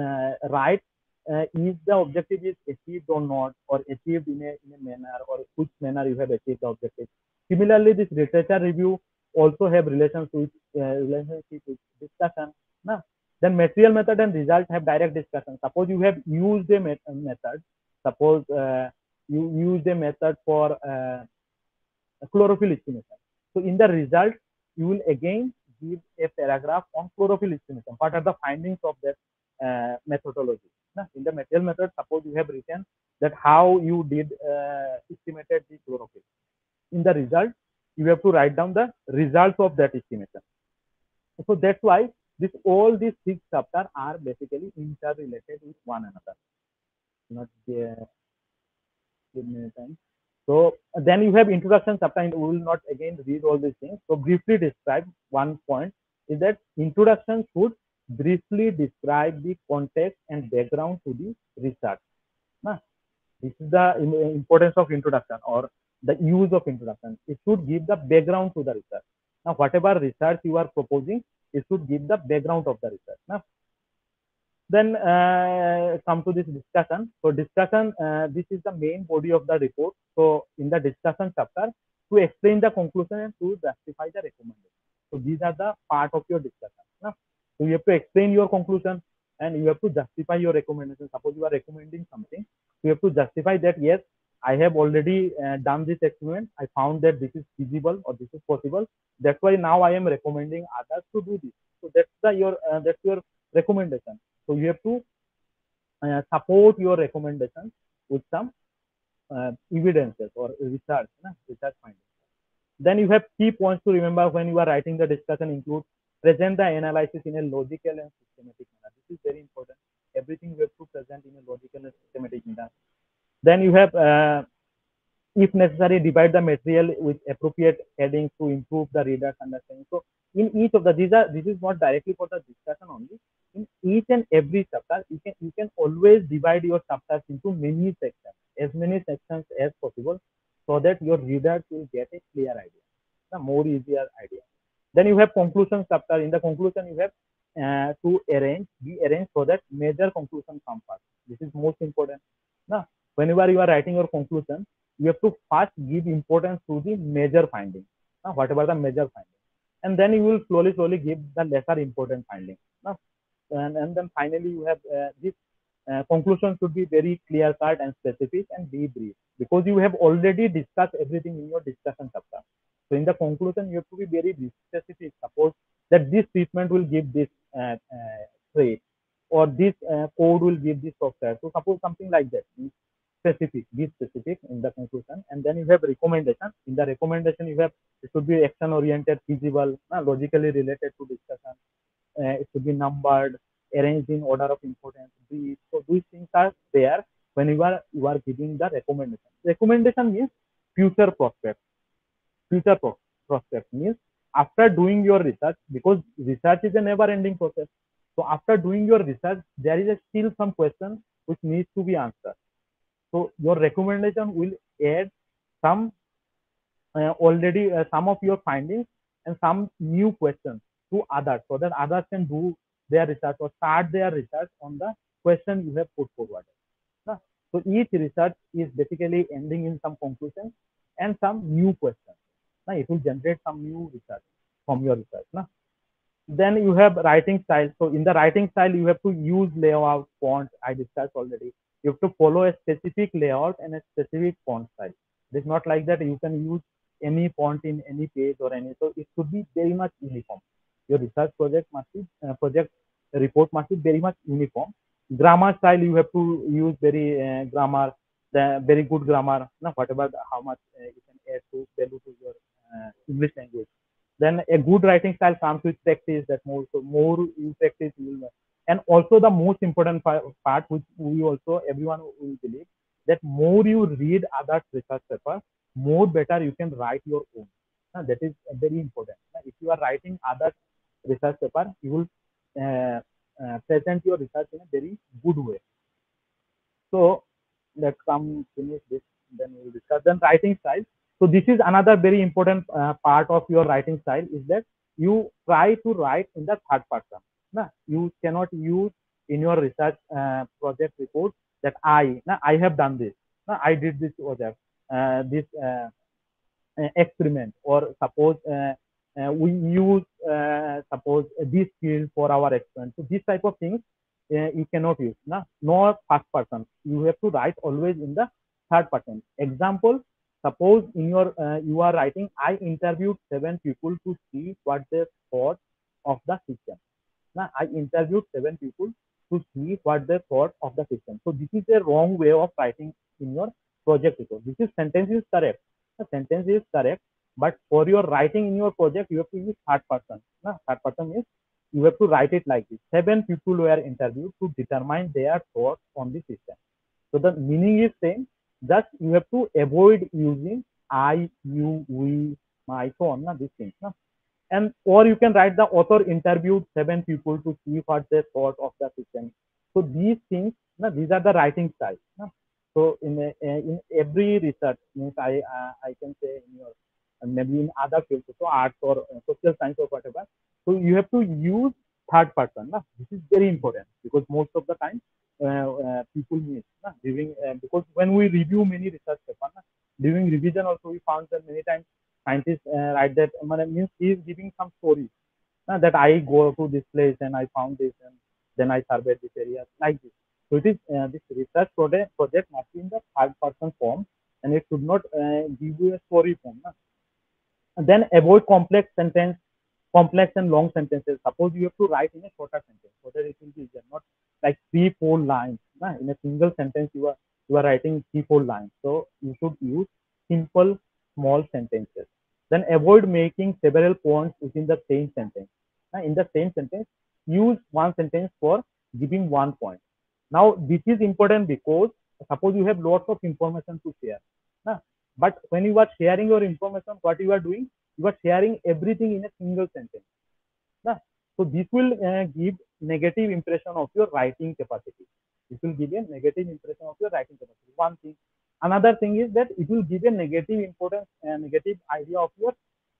uh, write uh, is the objective is achieved or not, or achieved in a, in a manner, or which manner you have achieved the objective. Similarly, this literature review also have relations with uh, relationship with discussion. Na? Then material method and result have direct discussion. Suppose you have used a met method, suppose uh, you use a method for uh, chlorophyll estimation. So in the result, you will again give a paragraph on chlorophyll estimation. What are the findings of that uh, methodology? In the material method, suppose you have written that how you did uh, estimated the chlorophyll. In the result, you have to write down the results of that estimation. So that's why this all these six chapters are basically interrelated with one another. Not time. So then you have introduction chapter, and we will not again read all these things. So briefly describe one point is that introduction should briefly describe the context and background to the research. Nah, this is the importance of introduction or the use of introduction. It should give the background to the research. Now, whatever research you are proposing, it should give the background of the research. Now, then uh, come to this discussion. So discussion, uh, this is the main body of the report. So in the discussion chapter, to explain the conclusion and to justify the recommendation. So these are the part of your discussion. Now, so you have to explain your conclusion and you have to justify your recommendation. Suppose you are recommending something, you have to justify that yes, I have already uh, done this experiment. I found that this is feasible or this is possible. That's why now I am recommending others to do this. So that's the your uh, that's your recommendation. So you have to uh, support your recommendation with some uh, evidences or research, na? research findings. Then you have key points to remember when you are writing the discussion include present the analysis in a logical and systematic manner. This is very important. Everything you have to present in a logical and systematic manner. Then you have, uh, if necessary, divide the material with appropriate headings to improve the reader's understanding. So in each of the these are this is not directly for the discussion only. In each and every chapter, you can you can always divide your chapters into many sections, as many sections as possible, so that your readers will get a clear idea, a more easier idea. Then you have conclusion chapter. In the conclusion, you have uh, to arrange, be arranged so that major conclusion comes first. This is most important. Now, whenever you are writing your conclusion, you have to first give importance to the major finding, whatever the major finding, and then you will slowly, slowly give the lesser important finding. Uh, and, and then finally, you have uh, this uh, conclusion should be very clear cut and specific and be brief because you have already discussed everything in your discussion chapter. So in the conclusion, you have to be very specific. Suppose that this treatment will give this uh, uh, trait or this uh, code will give this software. So suppose something like that specific, be specific in the conclusion, and then you have recommendation. In the recommendation, you have it should be action oriented, feasible, logically related to discussion. Uh, it should be numbered, arranged in order of importance. Brief. So these things are there when you are you are giving the recommendation. Recommendation means future prospect. Future pro prospect means after doing your research, because research is a never-ending process. So after doing your research, there is still some question which needs to be answered. So your recommendation will add some uh, already uh, some of your findings and some new questions to others so that others can do their research or start their research on the question you have put forward. So each research is basically ending in some conclusions and some new questions. Uh, it will generate some new research from your research. Then you have writing style. So in the writing style, you have to use layout, font. I discussed already. You have to follow a specific layout and a specific font style. It's not like that you can use any font in any page or any. So it should be very much uniform. Your research project must be uh, project report must be very much uniform. Grammar style you have to use very uh, grammar, the very good grammar. No, whatever the, how much uh, you can add to value to your uh, English language then a good writing style comes with practice that more so more you practice you will and also the most important part which we also everyone will believe that more you read other research paper more better you can write your own. Uh, that is very important. Uh, if you are writing other research paper you will uh, uh, present your research in a very good way. So let's come finish this then we will discuss. Then writing style. So this is another very important uh, part of your writing style is that you try to write in the third person. Nah, you cannot use in your research uh, project report that I, nah, I have done this. Nah, I did this project, uh, this uh, uh, experiment, or suppose uh, we use suppose this field for our experiment. So this type of things you cannot use. Nah, no first person. You have to write always in the third person. Example suppose in your uh, you are writing i interviewed seven people to see what they thought of the system now i interviewed seven people to see what they thought of the system. So this is a wrong way of writing in your project report. This is sentence is correct. The sentence is correct but for your writing in your project you have to use third person. Now third person is you have to write it like this. Seven people were interviewed to determine their thoughts on the system. So the meaning is same Just you have to avoid using I, you, we, my, so on, na, these things. Na. And or you can write the author interviewed seven people to see what they thought of the system. So these things, these are the writing styles. So in a, in every research, means I uh, I can say in your maybe in other fields, so arts or uh, social science or whatever. So you have to use third person. This is very important because most of the time uh, uh, people miss during uh, because when we review many research papers during revision also we found that many times scientists write that means he is giving some stories na, that I go to this place and I found this and then I surveyed this area like this. So it is uh, this research project, project must be in the third person form and it should not uh, give you a story form. Then avoid complex sentence complex and long sentences. Suppose you have to write in a shorter sentence so that it will be easier, not like three, four lines. In a single sentence, you are you are writing three, four lines. So you should use simple, small sentences. Then avoid making several points within the same sentence. Nah? In the same sentence, use one sentence for giving one point. Now, this is important because suppose you have lots of information to share. Nah? But when you are sharing your information, what you are doing, you are sharing everything in a single sentence. Nah? So this will uh, give negative impression of your writing capacity. It will give a negative impression of your writing capacity. One thing. Another thing is that it will give a negative importance, a negative idea of your,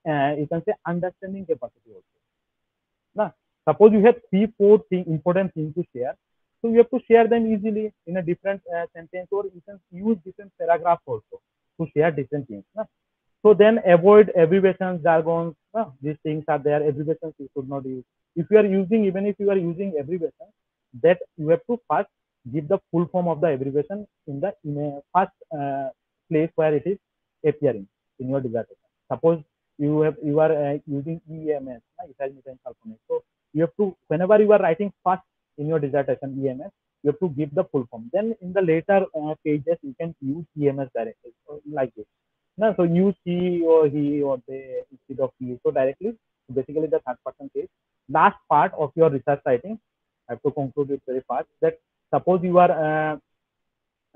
uh, you can say, understanding capacity also. Now, suppose you have three, four thing, important things to share. So you have to share them easily in a different uh, sentence or you can use different paragraphs also to share different things. Nah? So then avoid abbreviations, jargons. Nah? These things are there. Abbreviations you should not use if you are using even if you are using abbreviation that you have to first give the full form of the abbreviation in the in first uh, place where it is appearing in your dissertation suppose you have you are uh, using ems ethyl methane sulfonate so you have to whenever you are writing first in your dissertation ems you have to give the full form. Then in the later uh, pages, you can use EMS directly like this. No, so use he or he or they instead of he. So directly, basically the third person case. Last part of your research writing, I have to conclude it very fast. That suppose you are uh,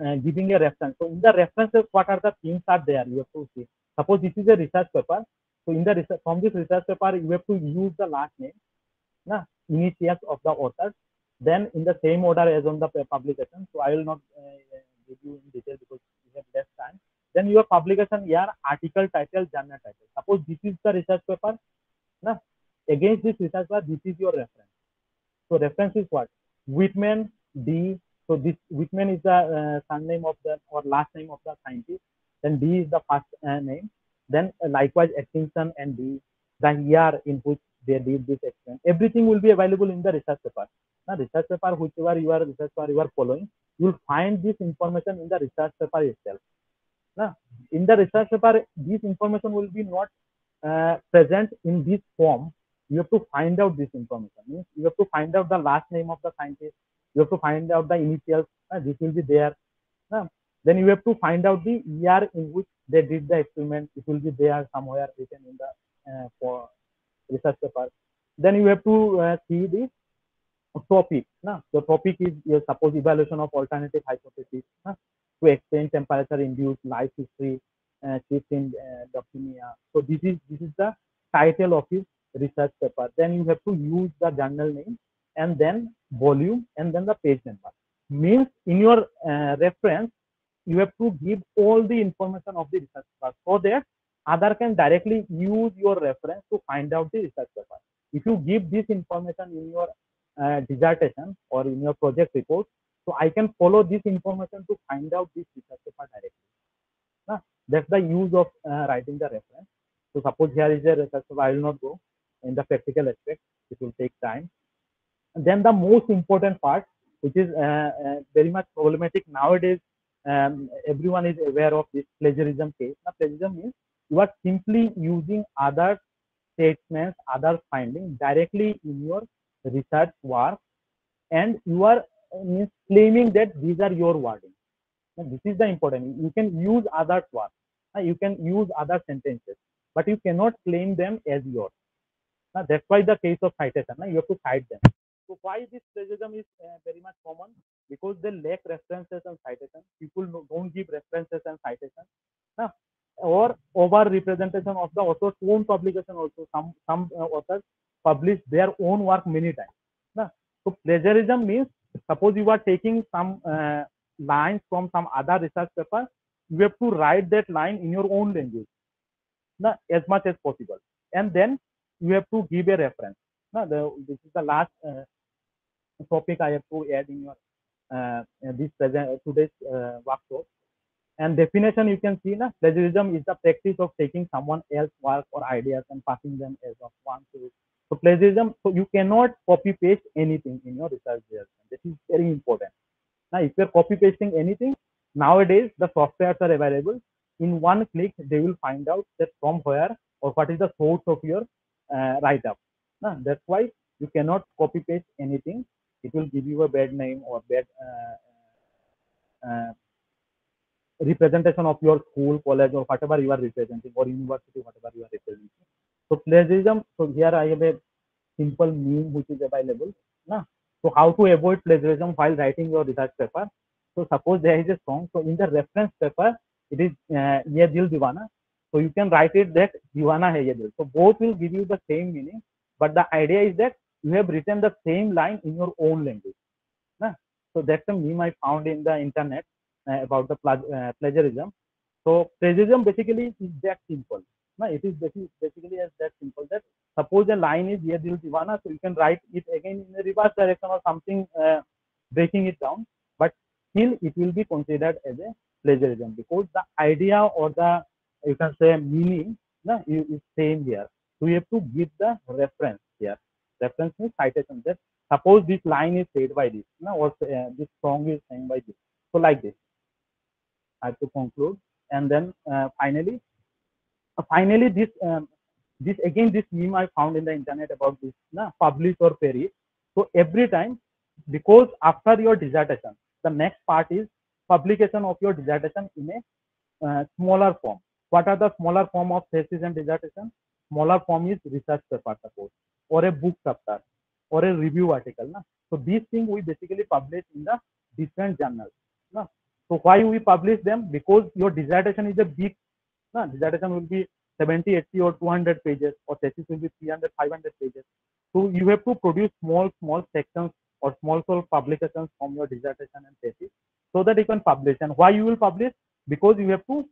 uh, giving a reference. So in the references, what are the themes are there? You have to see. Suppose this is a research paper. So in the research, from this research paper, you have to use the last name, na, initials of the author. Then in the same order as on the publication. So I will not uh, give you in detail because we have less time. Then your publication here, article title, journal title. Suppose this is the research paper. Na, against this research paper, this is your reference. So reference is what? Whitman D. So this Whitman is the uh, surname of the or last name of the scientist. Then D is the first uh, name. Then uh, likewise Atkinson and D, the year in which they did this experiment. Everything will be available in the research paper. Now research paper, whichever you are research paper you are following, you will find this information in the research paper itself. Now, in the research paper, this information will be not uh, present in this form. You have to find out this information. Means you have to find out the last name of the scientist. You have to find out the initials. Uh, this will be there. Uh, then you have to find out the year in which they did the experiment. It will be there somewhere written in the uh, for research paper. Then you have to uh, see the topic. No? The topic is uh, suppose evaluation of alternative hypothesis to explain temperature induced life history uh, shift in uh. So this is this is the title of his research paper. Then you have to use the journal name and then volume and then the page number. Means in your uh, reference you have to give all the information of the research paper so that other can directly use your reference to find out the research paper. If you give this information in your uh, dissertation or in your project report, so I can follow this information to find out this research paper directly. Uh, that's the use of uh, writing the reference. So suppose here is a research paper, I will not go in the practical aspect, it will take time. Then the most important part, which is uh, uh, very much problematic nowadays, um, everyone is aware of this plagiarism case. Now, plagiarism means you are simply using other statements, other findings directly in your research work, and you are uh, means claiming that these are your wording. Now, this is the important. You can use other work, uh, you can use other sentences, but you cannot claim them as yours. Now, that's why the case of citation, now, you have to cite them. So why this plagiarism is uh, very much common? Because they lack references and citations. People don't give references and citations. Now, or over representation of the author's own publication also. Some some uh, authors publish their own work many times. Now, so plagiarism means suppose you are taking some uh, lines from some other research paper, you have to write that line in your own language now, as much as possible. And then you have to give a reference. Now, the, this is the last uh, topic I have to add in your uh, this present today's uh, workshop. And definition you can see, na, plagiarism is the practice of taking someone else's work or ideas and passing them as of one to. So plagiarism, so you cannot copy paste anything in your research direction. This is very important. Now, if you're copy pasting anything, nowadays the softwares are available. In one click, they will find out that from where or what is the source of your uh, write up. Now, that's why you cannot copy paste anything it will give you a bad name or bad uh, uh, representation of your school, college, or whatever you are representing, or university, whatever you are representing. So plagiarism. So here I have a simple meme which is available. Na? So how to avoid plagiarism while writing your research paper? So suppose there is a song. So in the reference paper, it is uh, Ye Dil Divana. So you can write it that Divana Hai Ye Dil. So both will give you the same meaning, but the idea is that you have written the same line in your own language. Nah? So that's a meme I found in the internet uh, about the uh, plagiarism. So plagiarism basically is that simple. Nah? It is basically, basically as that simple that suppose a line is Ye Dil Divana, so you can write it again in the reverse direction or something, uh, breaking it down, but still it will be considered as a plagiarism because the idea or the you can say meaning nah, is same here. So you have to give the reference here reference means citation. That suppose this line is said by this no, or uh, this song is sang by this. So like this. I have to conclude. And then uh, finally uh, finally this um, this again this meme i found in the internet about this no, publish or perish so every time because after your dissertation, the next part is publication of your dissertation in a uh, smaller form. What are the smaller form of thesis and dissertation? Smaller form is research paper suppose, or a book chapter, or a review article. Na? So these things we basically publish in the different journals. Na? So why we publish them? Because your dissertation is a big, na? dissertation will be 70, 80 or 200 pages, or thesis will be 300, 500 pages. So you have to produce small, small sections or small, small publications from your dissertation and thesis so that you can publish. And why you will publish? Because you have to,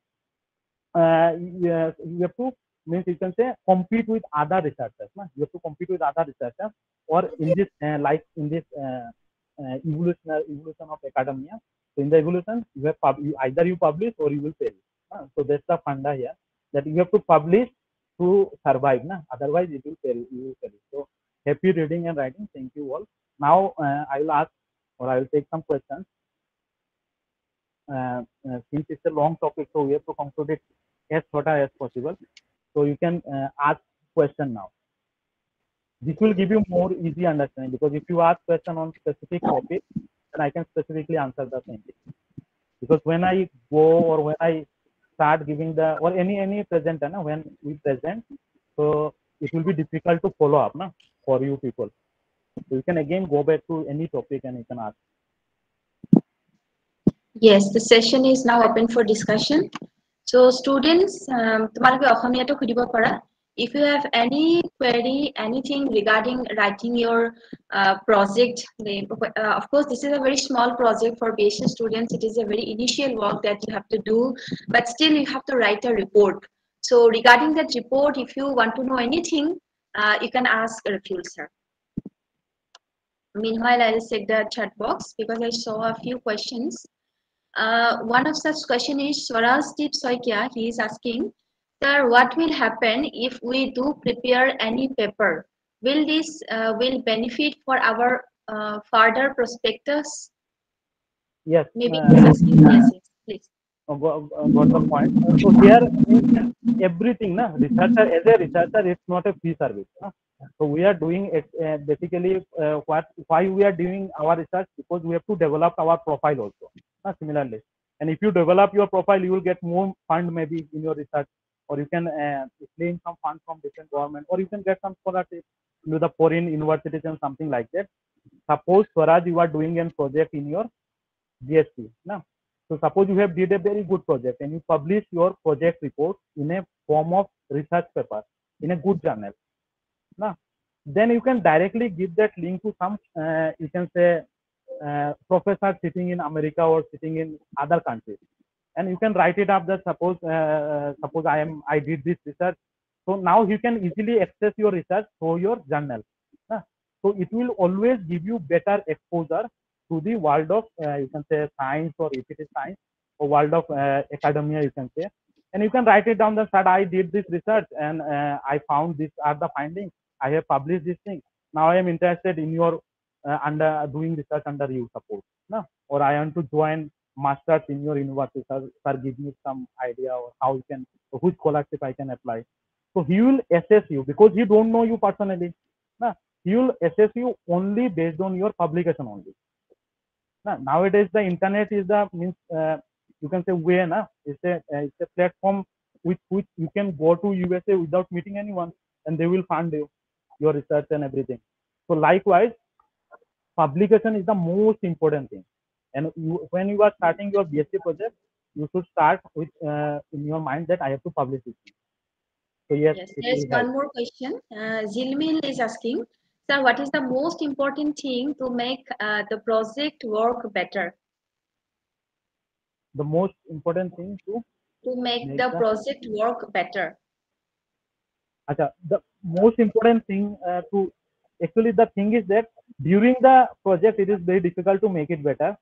uh, you have to means you can say compete with other researchers. Na? You have to compete with other researchers, or in this uh, like in this uh, uh, evolution evolution of academia. So in the evolution, you have pub- you, either you publish or you will fail. Na? So that's the funda here that you have to publish to survive. Na? Otherwise, it will fail. You will fail. So happy reading and writing. Thank you all. Now uh, I will ask or I will take some questions. Uh, uh, since it's a long topic, so we have to conclude it as short as possible. So you can uh, ask question now. This will give you more easy understanding because if you ask question on specific topic, then I can specifically answer the same thing. Because when I go or when I start giving the or any any presenter, na, when we present, so it will be difficult to follow up na, for you people. So you can again go back to any topic and you can ask. Yes, the session is now open for discussion. So students, um, তোমালোকে if you have any query anything regarding writing your uh, project uh, of course this is a very small project for basic students. It is a very initial work that you have to do but still you have to write a report. So regarding that report if you want to know anything uh, you can ask Rafiul sir. Meanwhile i'll check the chat box because i saw a few questions. Uh, one of such question is Swaraj Deep Saikia. He is asking, Sir, what will happen if we do prepare any paper? Will this uh, will benefit for our uh, further prospectus? Yes. Maybe uh, asking. Yes, yes, please. uh, got got the point. So here, everything, na, researcher as a researcher, it's not a free service. na. So we are doing it uh, basically uh, what why we are doing our research because we have to develop our profile also. Na, Similarly, and if you develop your profile, you will get more fund maybe in your research, or you can uh, claim some fund from different government, or you can get some scholarship to the foreign universities and something like that. Suppose Swaraj, you are doing a project in your GST. Na? So suppose you have did a very good project and you publish your project report in a form of research paper in a good journal. Na? Then you can directly give that link to some, uh, you can say, uh, professor sitting in America or sitting in other countries. And you can write it up that suppose, uh, suppose I am, I did this research. So now you can easily access your research through your journal. Na? So it will always give you better exposure to the world of uh, you can say science or if it is science or world of uh, academia you can say and you can write it down that i did this research and uh, i found these are the findings i have published this thing now i am interested in your uh, under doing research under your support. no? or i want to join masters in your university sir, sir give me some idea or how you can which scholarship i can apply so he will assess you because he don't know you personally no? he will assess you only based on your publication only nowadays the internet is the means uh, you can say way na it's a uh, it's a platform with which you can go to usa without meeting anyone and they will fund you your research and everything so likewise publication is the most important thing and you, when you are starting your bsc project you should start with uh, in your mind that i have to publish this thing. so yes, Yes, there's will help. one more question. Uh, Zilmil is asking, Sir, what is the most important thing to make uh, the project work better? the most important thing to To make Make the the- project work better? Acha, the most important thing uh, to actually the thing is that during the project it is very difficult to make it better.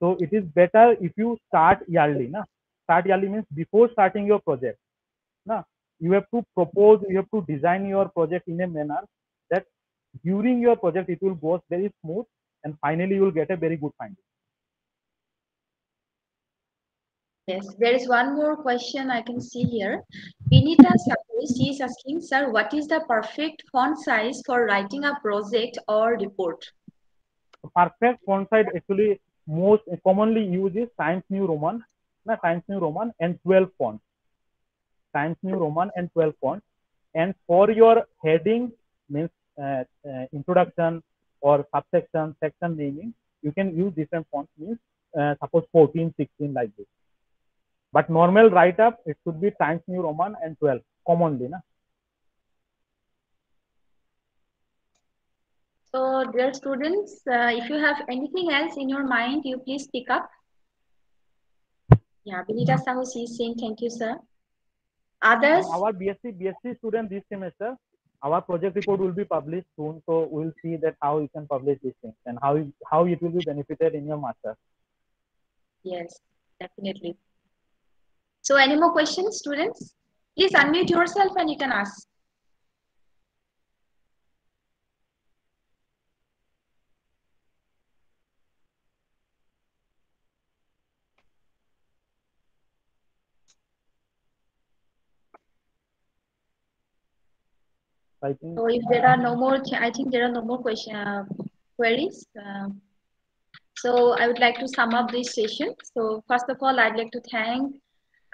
So it is better if you start yearly na? Start yearly means before starting your project na? You have to propose you have to design your project in a manner that during your project it will go very smooth and finally you will get a very good finding Yes, there is one more question I can see here. Vinita she is asking, Sir, what is the perfect font size for writing a project or report? perfect font size actually most commonly used is Times New Roman, na Times New Roman and 12 font. Times New Roman and 12 font. And for your heading means uh, uh, introduction or subsection, section naming, you can use different fonts means uh, suppose 14, 16 like this. But normal write up, it should be Times New Roman and 12 commonly. Na? So, dear students, uh, if you have anything else in your mind, you please speak up. Yeah, Benita Sahu is saying thank you, sir. Others? Our BSc, BSc student this semester, our project report will be published soon. So we'll see that how you can publish these things and how, how it will be benefited in your master. Yes, definitely. So any more questions, students? Please unmute yourself and you can ask. I think. So if there are no more, I think there are no more question uh, queries. Uh, so I would like to sum up this session. So first of all, I'd like to thank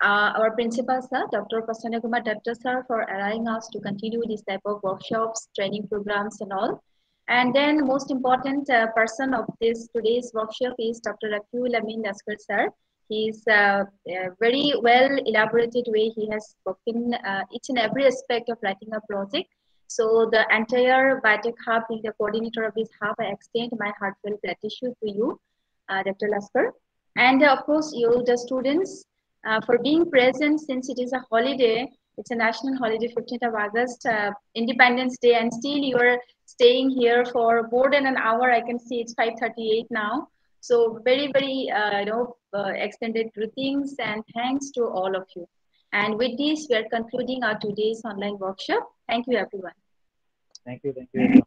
uh, our principal sir, Dr. Prasanna Kumar sir, for allowing us to continue this type of workshops, training programs, and all. And then most important uh, person of this today's workshop is Dr. Rafiul Amin Laskar sir. He's uh, a very well elaborated way he has spoken uh, each and every aspect of writing a project. So the entire Biotech Hub, being the coordinator of this hub, I extend my heartfelt gratitude to you, uh, Dr. Laskar. And uh, of course, you, the students, uh, for being present since it is a holiday. It's a national holiday, 15th of August, uh, Independence Day, and still you are staying here for more than an hour. I can see it's 5:38 now. So very, very, uh, you know, uh, extended greetings and thanks to all of you. And with this, we are concluding our today's online workshop. Thank you, everyone. Thank you. Thank you.